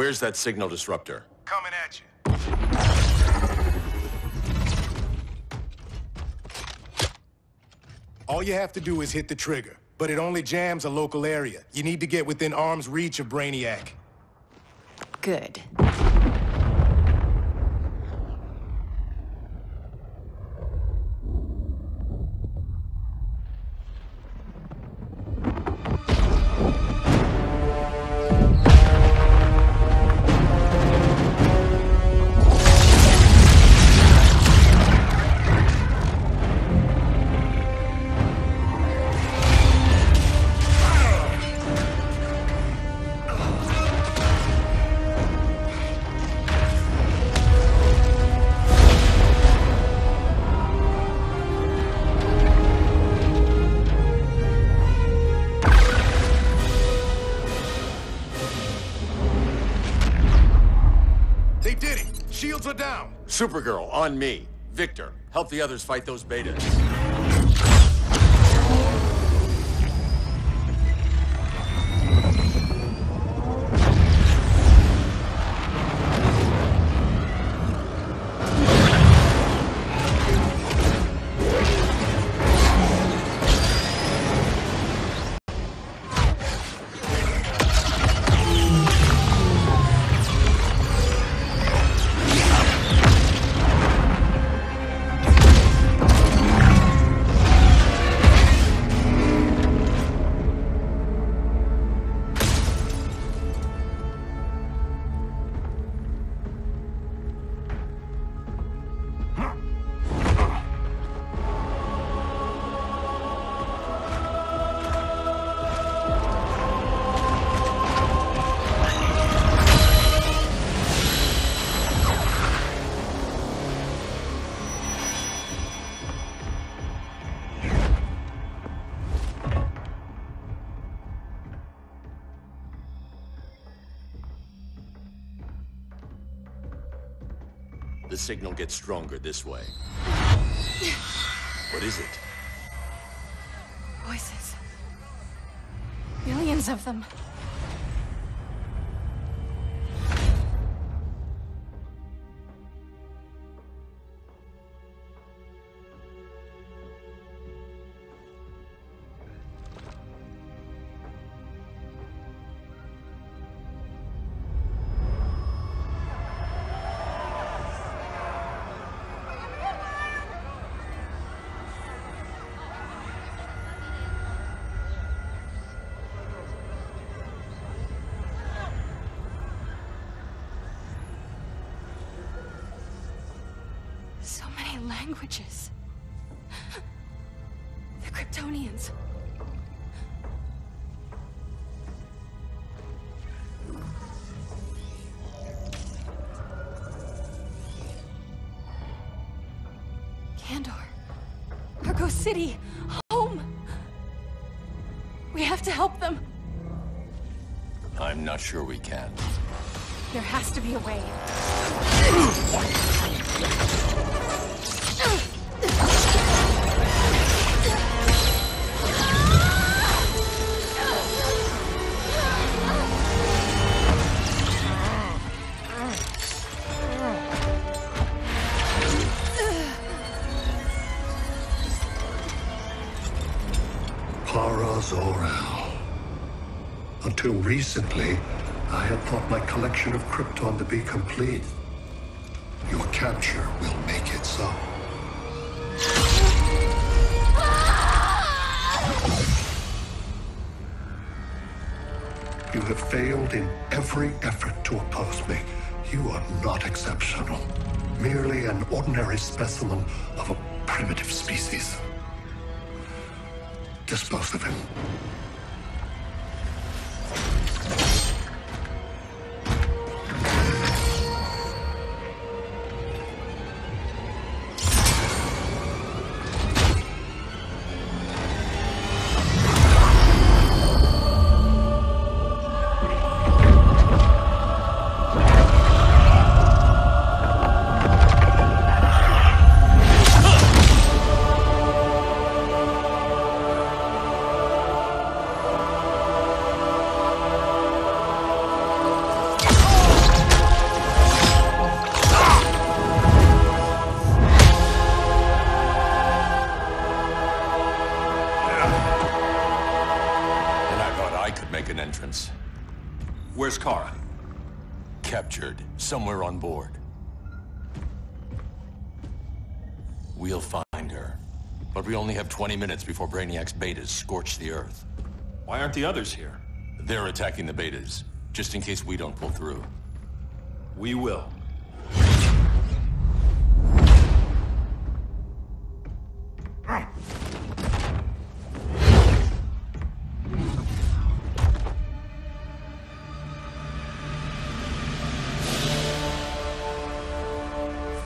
Where's that signal disruptor? Coming at you. All you have to do is hit the trigger, but it only jams a local area. You need to get within arm's reach of Brainiac. Good. On me. Victor, help the others fight those betas. The signal gets stronger this way. What is it? Voices. Millions of them. City. Home. We have to help them. I'm not sure we can. There has to be a way. Collection of Krypton to be complete. Your capture will make it so. You have failed in every effort to oppose me. You are not exceptional. Merely an ordinary specimen But we only have 20 minutes before Brainiac's betas scorch the Earth. Why aren't the others here? They're attacking the betas, just in case we don't pull through. We will.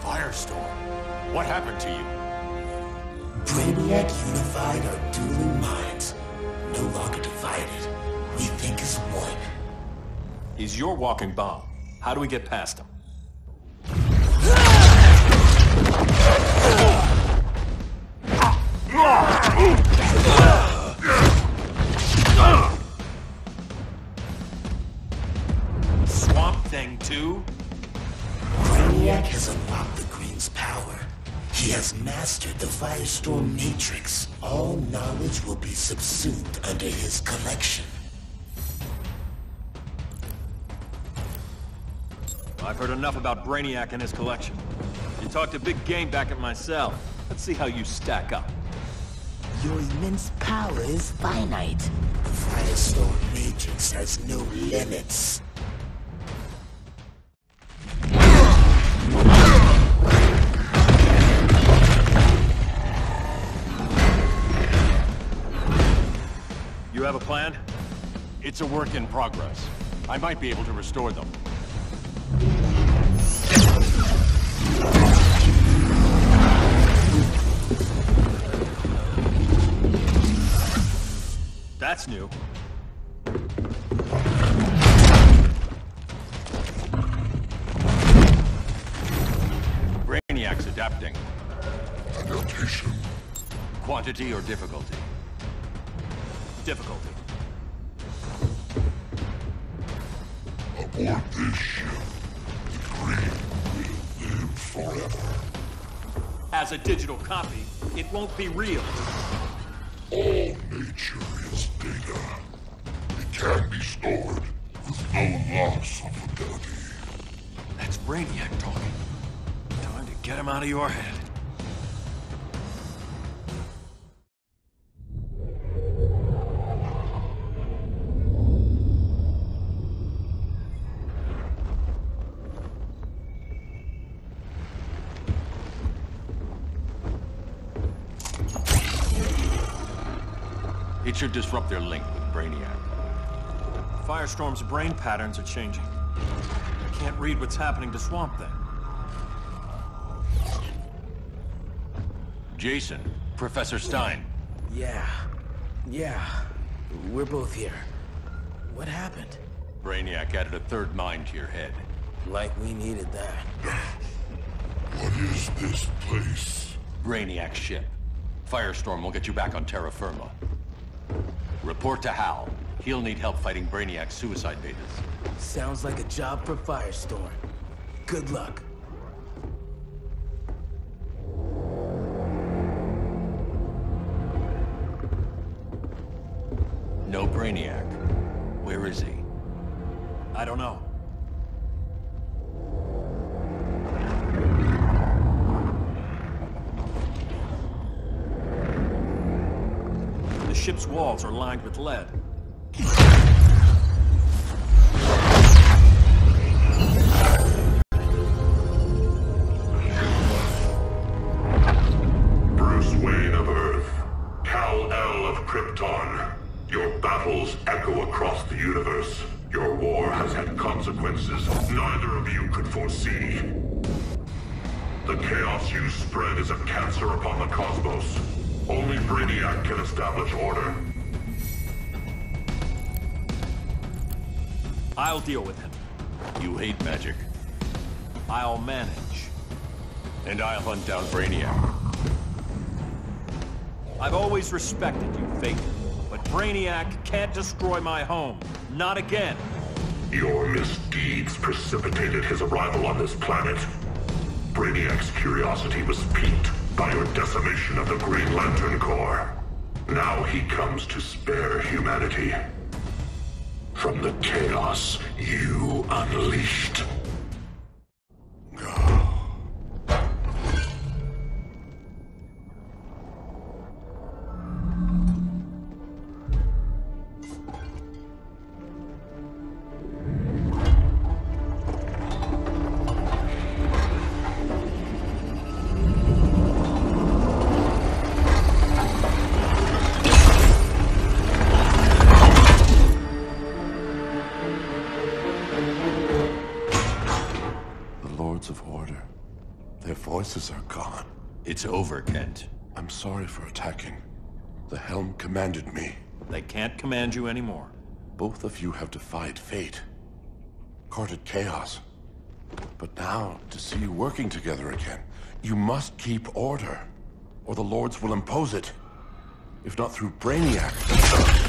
Firestorm, what happened to you? Brainiac unified our dueling minds. No longer divided. We think as one. He's your walking bomb. How do we get past him? Swamp Thing 2? Brainiac has unlocked the. He has mastered the Firestorm Matrix. All knowledge will be subsumed under his collection. I've heard enough about Brainiac and his collection. You talked a big game back at my cell. Let's see how you stack up. Your immense power is finite. The Firestorm Matrix has no limits. Have a plan? It's a work in progress. I might be able to restore them. That's new. Won't be real. Should disrupt their link with Brainiac. Firestorm's brain patterns are changing. I can't read what's happening to Swamp Thing. Jason, Professor Stein. Yeah. Yeah. We're both here. What happened? Brainiac added a third mind to your head. Like we needed that. What is this place? Brainiac's ship. Firestorm will get you back on terra firma. Report to Hal. He'll need help fighting Brainiac's suicide betas. Sounds like a job for Firestorm. Good luck. No Brainiac. Where is he? I don't know. Walls are lined with lead. I've respected you, Fate. But Brainiac can't destroy my home. Not again. Your misdeeds precipitated his arrival on this planet. Brainiac's curiosity was piqued by your decimation of the Green Lantern Corps. Now he comes to spare humanity. From the chaos you unleashed. You anymore. Both of you have defied fate. Courted chaos. But now, to see you working together again, you must keep order. Or the Lords will impose it. If not through Brainiac.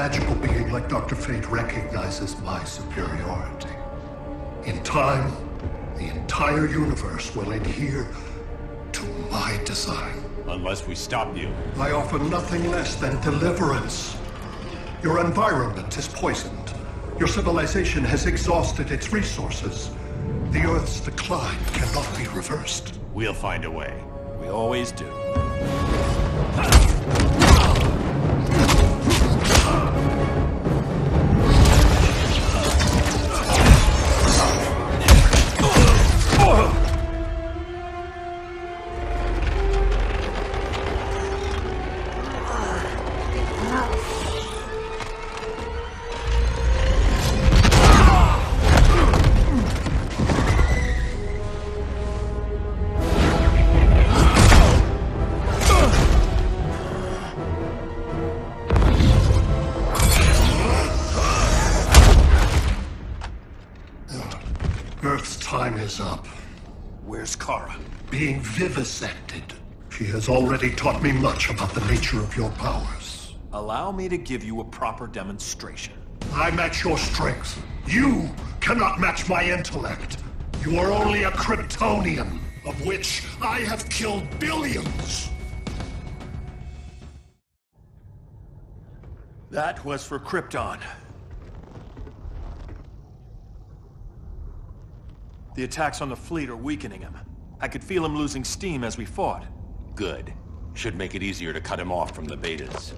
Magical being like Dr. Fate recognizes my superiority. In time, the entire universe will adhere to my design. Unless we stop you. I offer nothing less than deliverance. Your environment is poisoned. Your civilization has exhausted its resources. The Earth's decline cannot be reversed. We'll find a way. We always do. Vivisected. She has already taught me much about the nature of your powers. Allow me to give you a proper demonstration. I match your strength. You cannot match my intellect. You are only a Kryptonian, of which I have killed billions. That was for Krypton. The attacks on the fleet are weakening him. I could feel him losing steam as we fought. Good. Should make it easier to cut him off from the betas.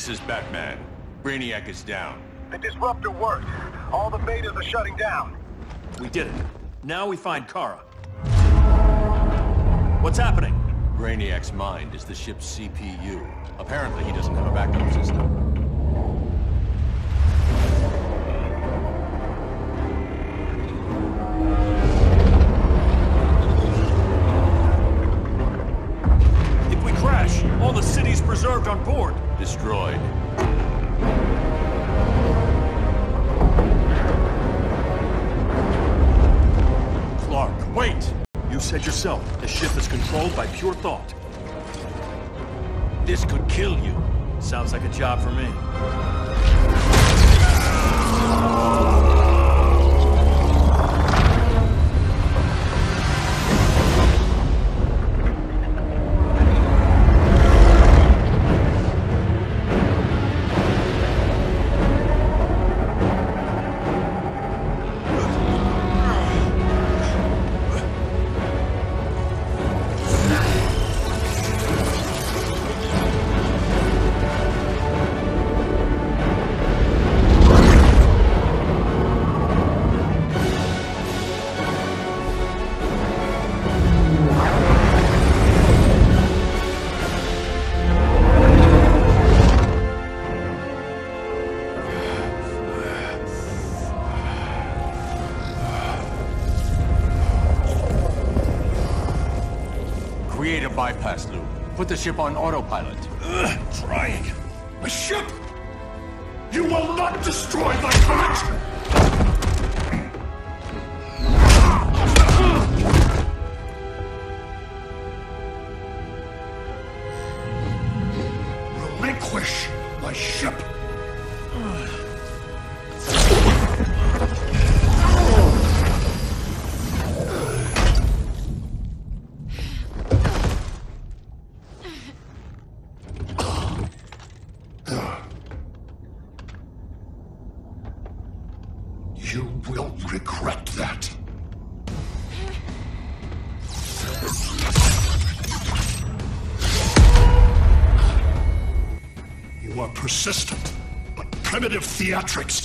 This is Batman. Brainiac is down. The disruptor worked. All the betas are shutting down. We did it. Now we find Kara. What's happening? Brainiac's mind is the ship's CPU. Apparently he doesn't have a backup system. The ship on autopilot. Trying. A ship! You will not destroy the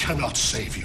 cannot save you.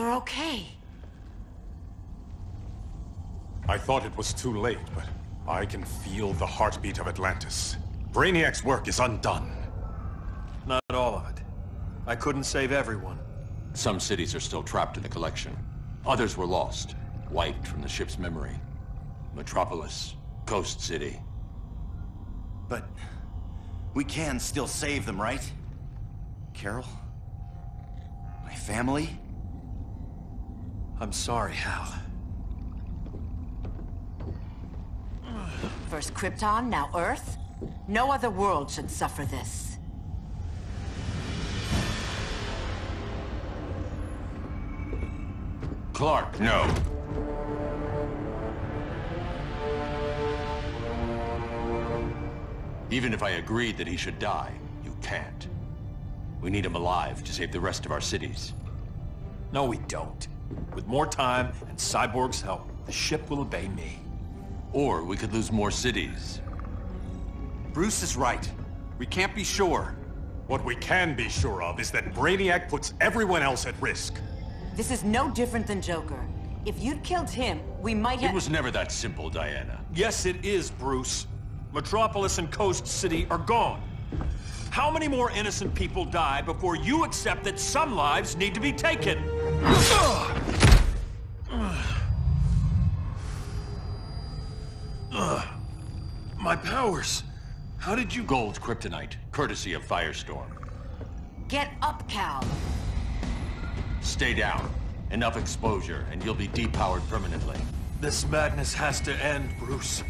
You're okay. I thought it was too late, but I can feel the heartbeat of Atlantis. Brainiac's work is undone. Not all of it. I couldn't save everyone. Some cities are still trapped in the collection. Others were lost, wiped from the ship's memory. Metropolis, Coast City. But we can still save them, right? Carol? My family? I'm sorry, Hal. First Krypton, now Earth? No other world should suffer this. Clark, no. Even if I agreed that he should die, you can't. We need him alive to save the rest of our cities. No, we don't. With more time and Cyborg's help, the ship will obey me. Or we could lose more cities. Bruce is right. We can't be sure. What we can be sure of is that Brainiac puts everyone else at risk. This is no different than Joker. If you'd killed him, we might have- It was never that simple, Diana. Yes, it is, Bruce. Metropolis and Coast City are gone. How many more innocent people die before you accept that some lives need to be taken? Powers. How did you... Gold kryptonite, courtesy of Firestorm. Get up, Kal. Stay down. Enough exposure, and you'll be depowered permanently. This madness has to end, Bruce.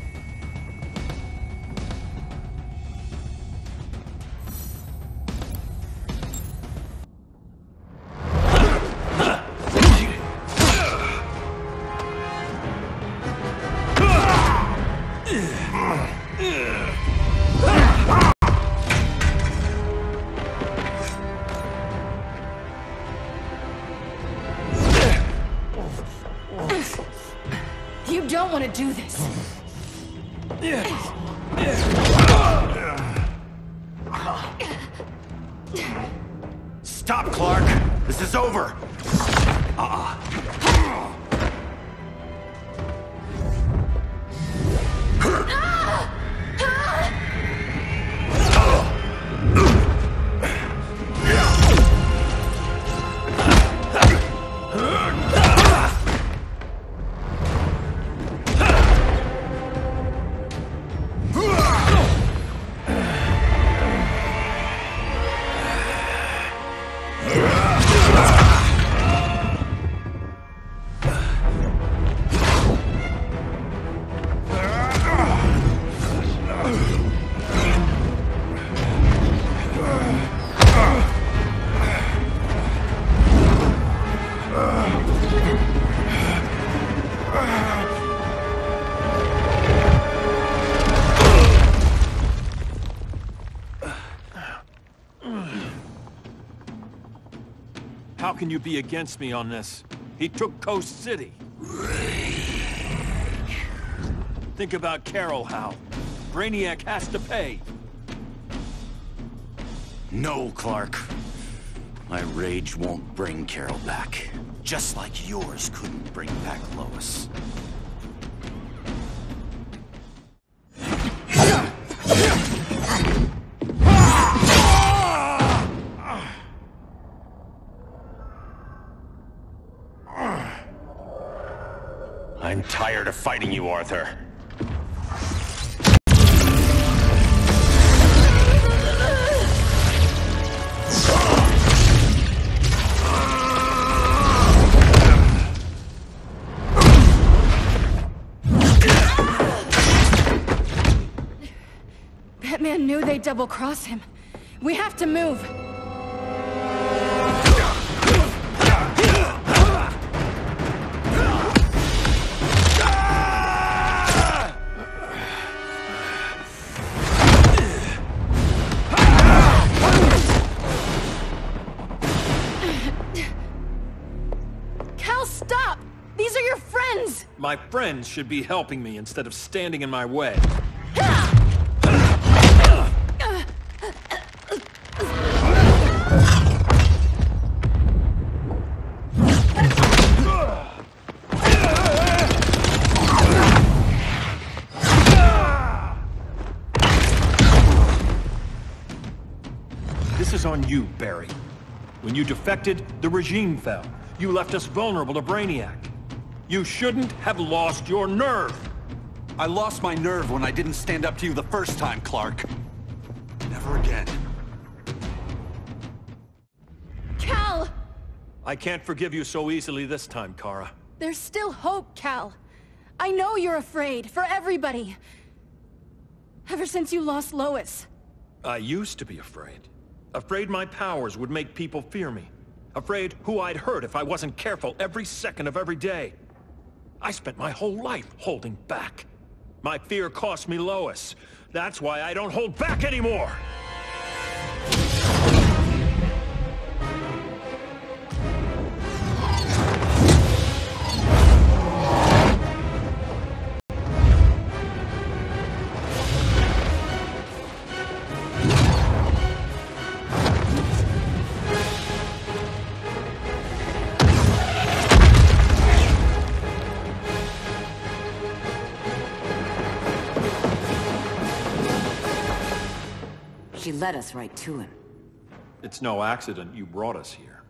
You be against me on this? He took Coast City. Think about Carol, Hal. Brainiac has to pay. No, Clark. My rage won't bring Carol back. Just like yours couldn't bring back Lois. Batman knew they'd double-cross him. We have to move. Friends should be helping me instead of standing in my way. This is on you, Barry. When you defected, the regime fell. You left us vulnerable to Brainiac. You shouldn't have lost your nerve. I lost my nerve when I didn't stand up to you the first time, Clark. Never again. Kal! I can't forgive you so easily this time, Kara. There's still hope, Kal. I know you're afraid, for everybody. Ever since you lost Lois. I used to be afraid. Afraid my powers would make people fear me. Afraid who I'd hurt if I wasn't careful every second of every day. I spent my whole life holding back. My fear cost me Lois. That's why I don't hold back anymore! Led us right to him. It's no accident you brought us here.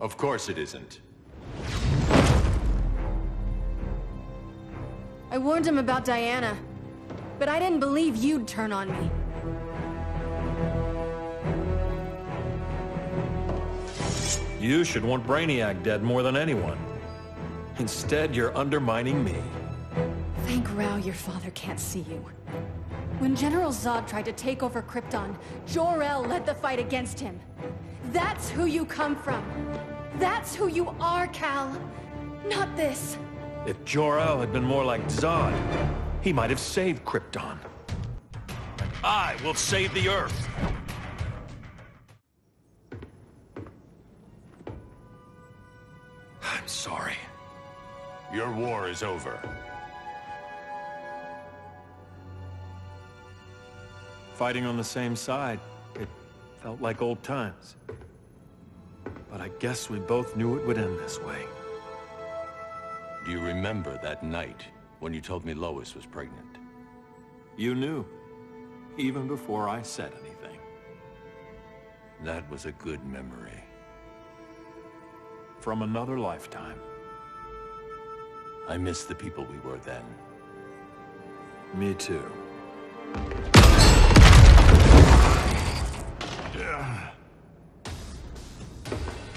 Of course it isn't. I warned him about Diana, but I didn't believe you'd turn on me. You should want Brainiac dead more than anyone. Instead, you're undermining me. Thank Rao your father can't see you. When General Zod tried to take over Krypton, Jor-El led the fight against him. That's who you come from. That's who you are, Kal. Not this. If Jor-El had been more like Zod, he might have saved Krypton. I will save the Earth! I'm sorry. Your war is over. Fighting on the same side, it felt like old times. But I guess we both knew it would end this way. Do you remember that night when you told me Lois was pregnant? You knew, even before I said anything. That was a good memory. From another lifetime. I miss the people we were then. Me too.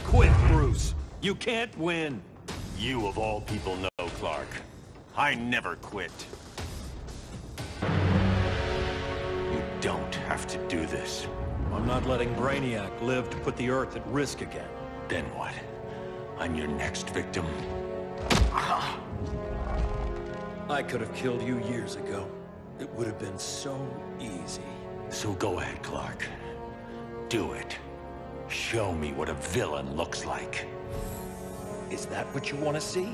Quit, Bruce. You can't win. You of all people know, Clark. I never quit. You don't have to do this. I'm not letting Brainiac live to put the Earth at risk again. Then what? I'm your next victim. I could have killed you years ago. It would have been so easy. So go ahead, Clark. Do it. Show me what a villain looks like. Is that what you want to see?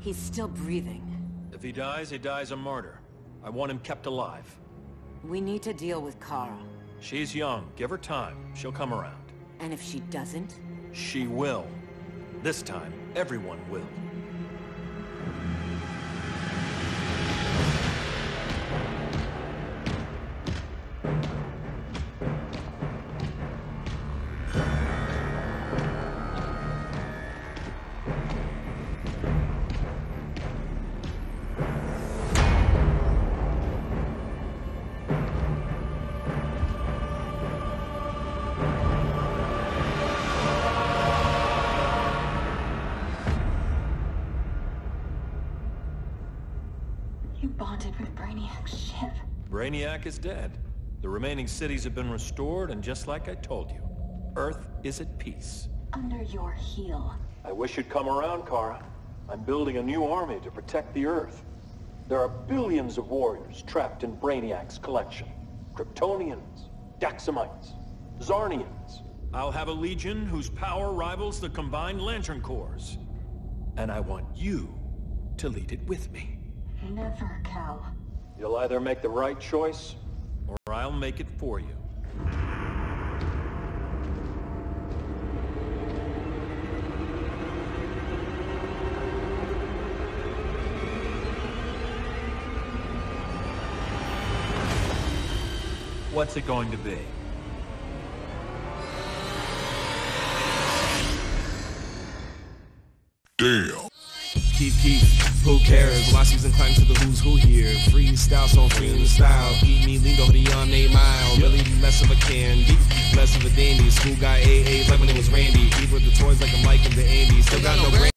He's still breathing. If he dies, he dies a martyr. I want him kept alive. We need to deal with Kara. She's young. Give her time. She'll come around. And if she doesn't? She will. This time, everyone will. Brainiac is dead. The remaining cities have been restored, and just like I told you, Earth is at peace. Under your heel. I wish you'd come around, Kara. I'm building a new army to protect the Earth. There are billions of warriors trapped in Brainiac's collection. Kryptonians, Daxamites, Czarnians. I'll have a legion whose power rivals the combined Lantern Corps. And I want you to lead it with me. Never, Kal. You'll either make the right choice, or I'll make it for you. What's it going to be? Damn. Keep, keep, who cares? Velocities and climb to the who's who here. Freestyle, so free in the style. Eat me lingo beyond a mile. Really less of a candy, less of a dandy. School guy AA's like when it was Randy. Eat with the toys like I'm liking the Andy. Still got no brand.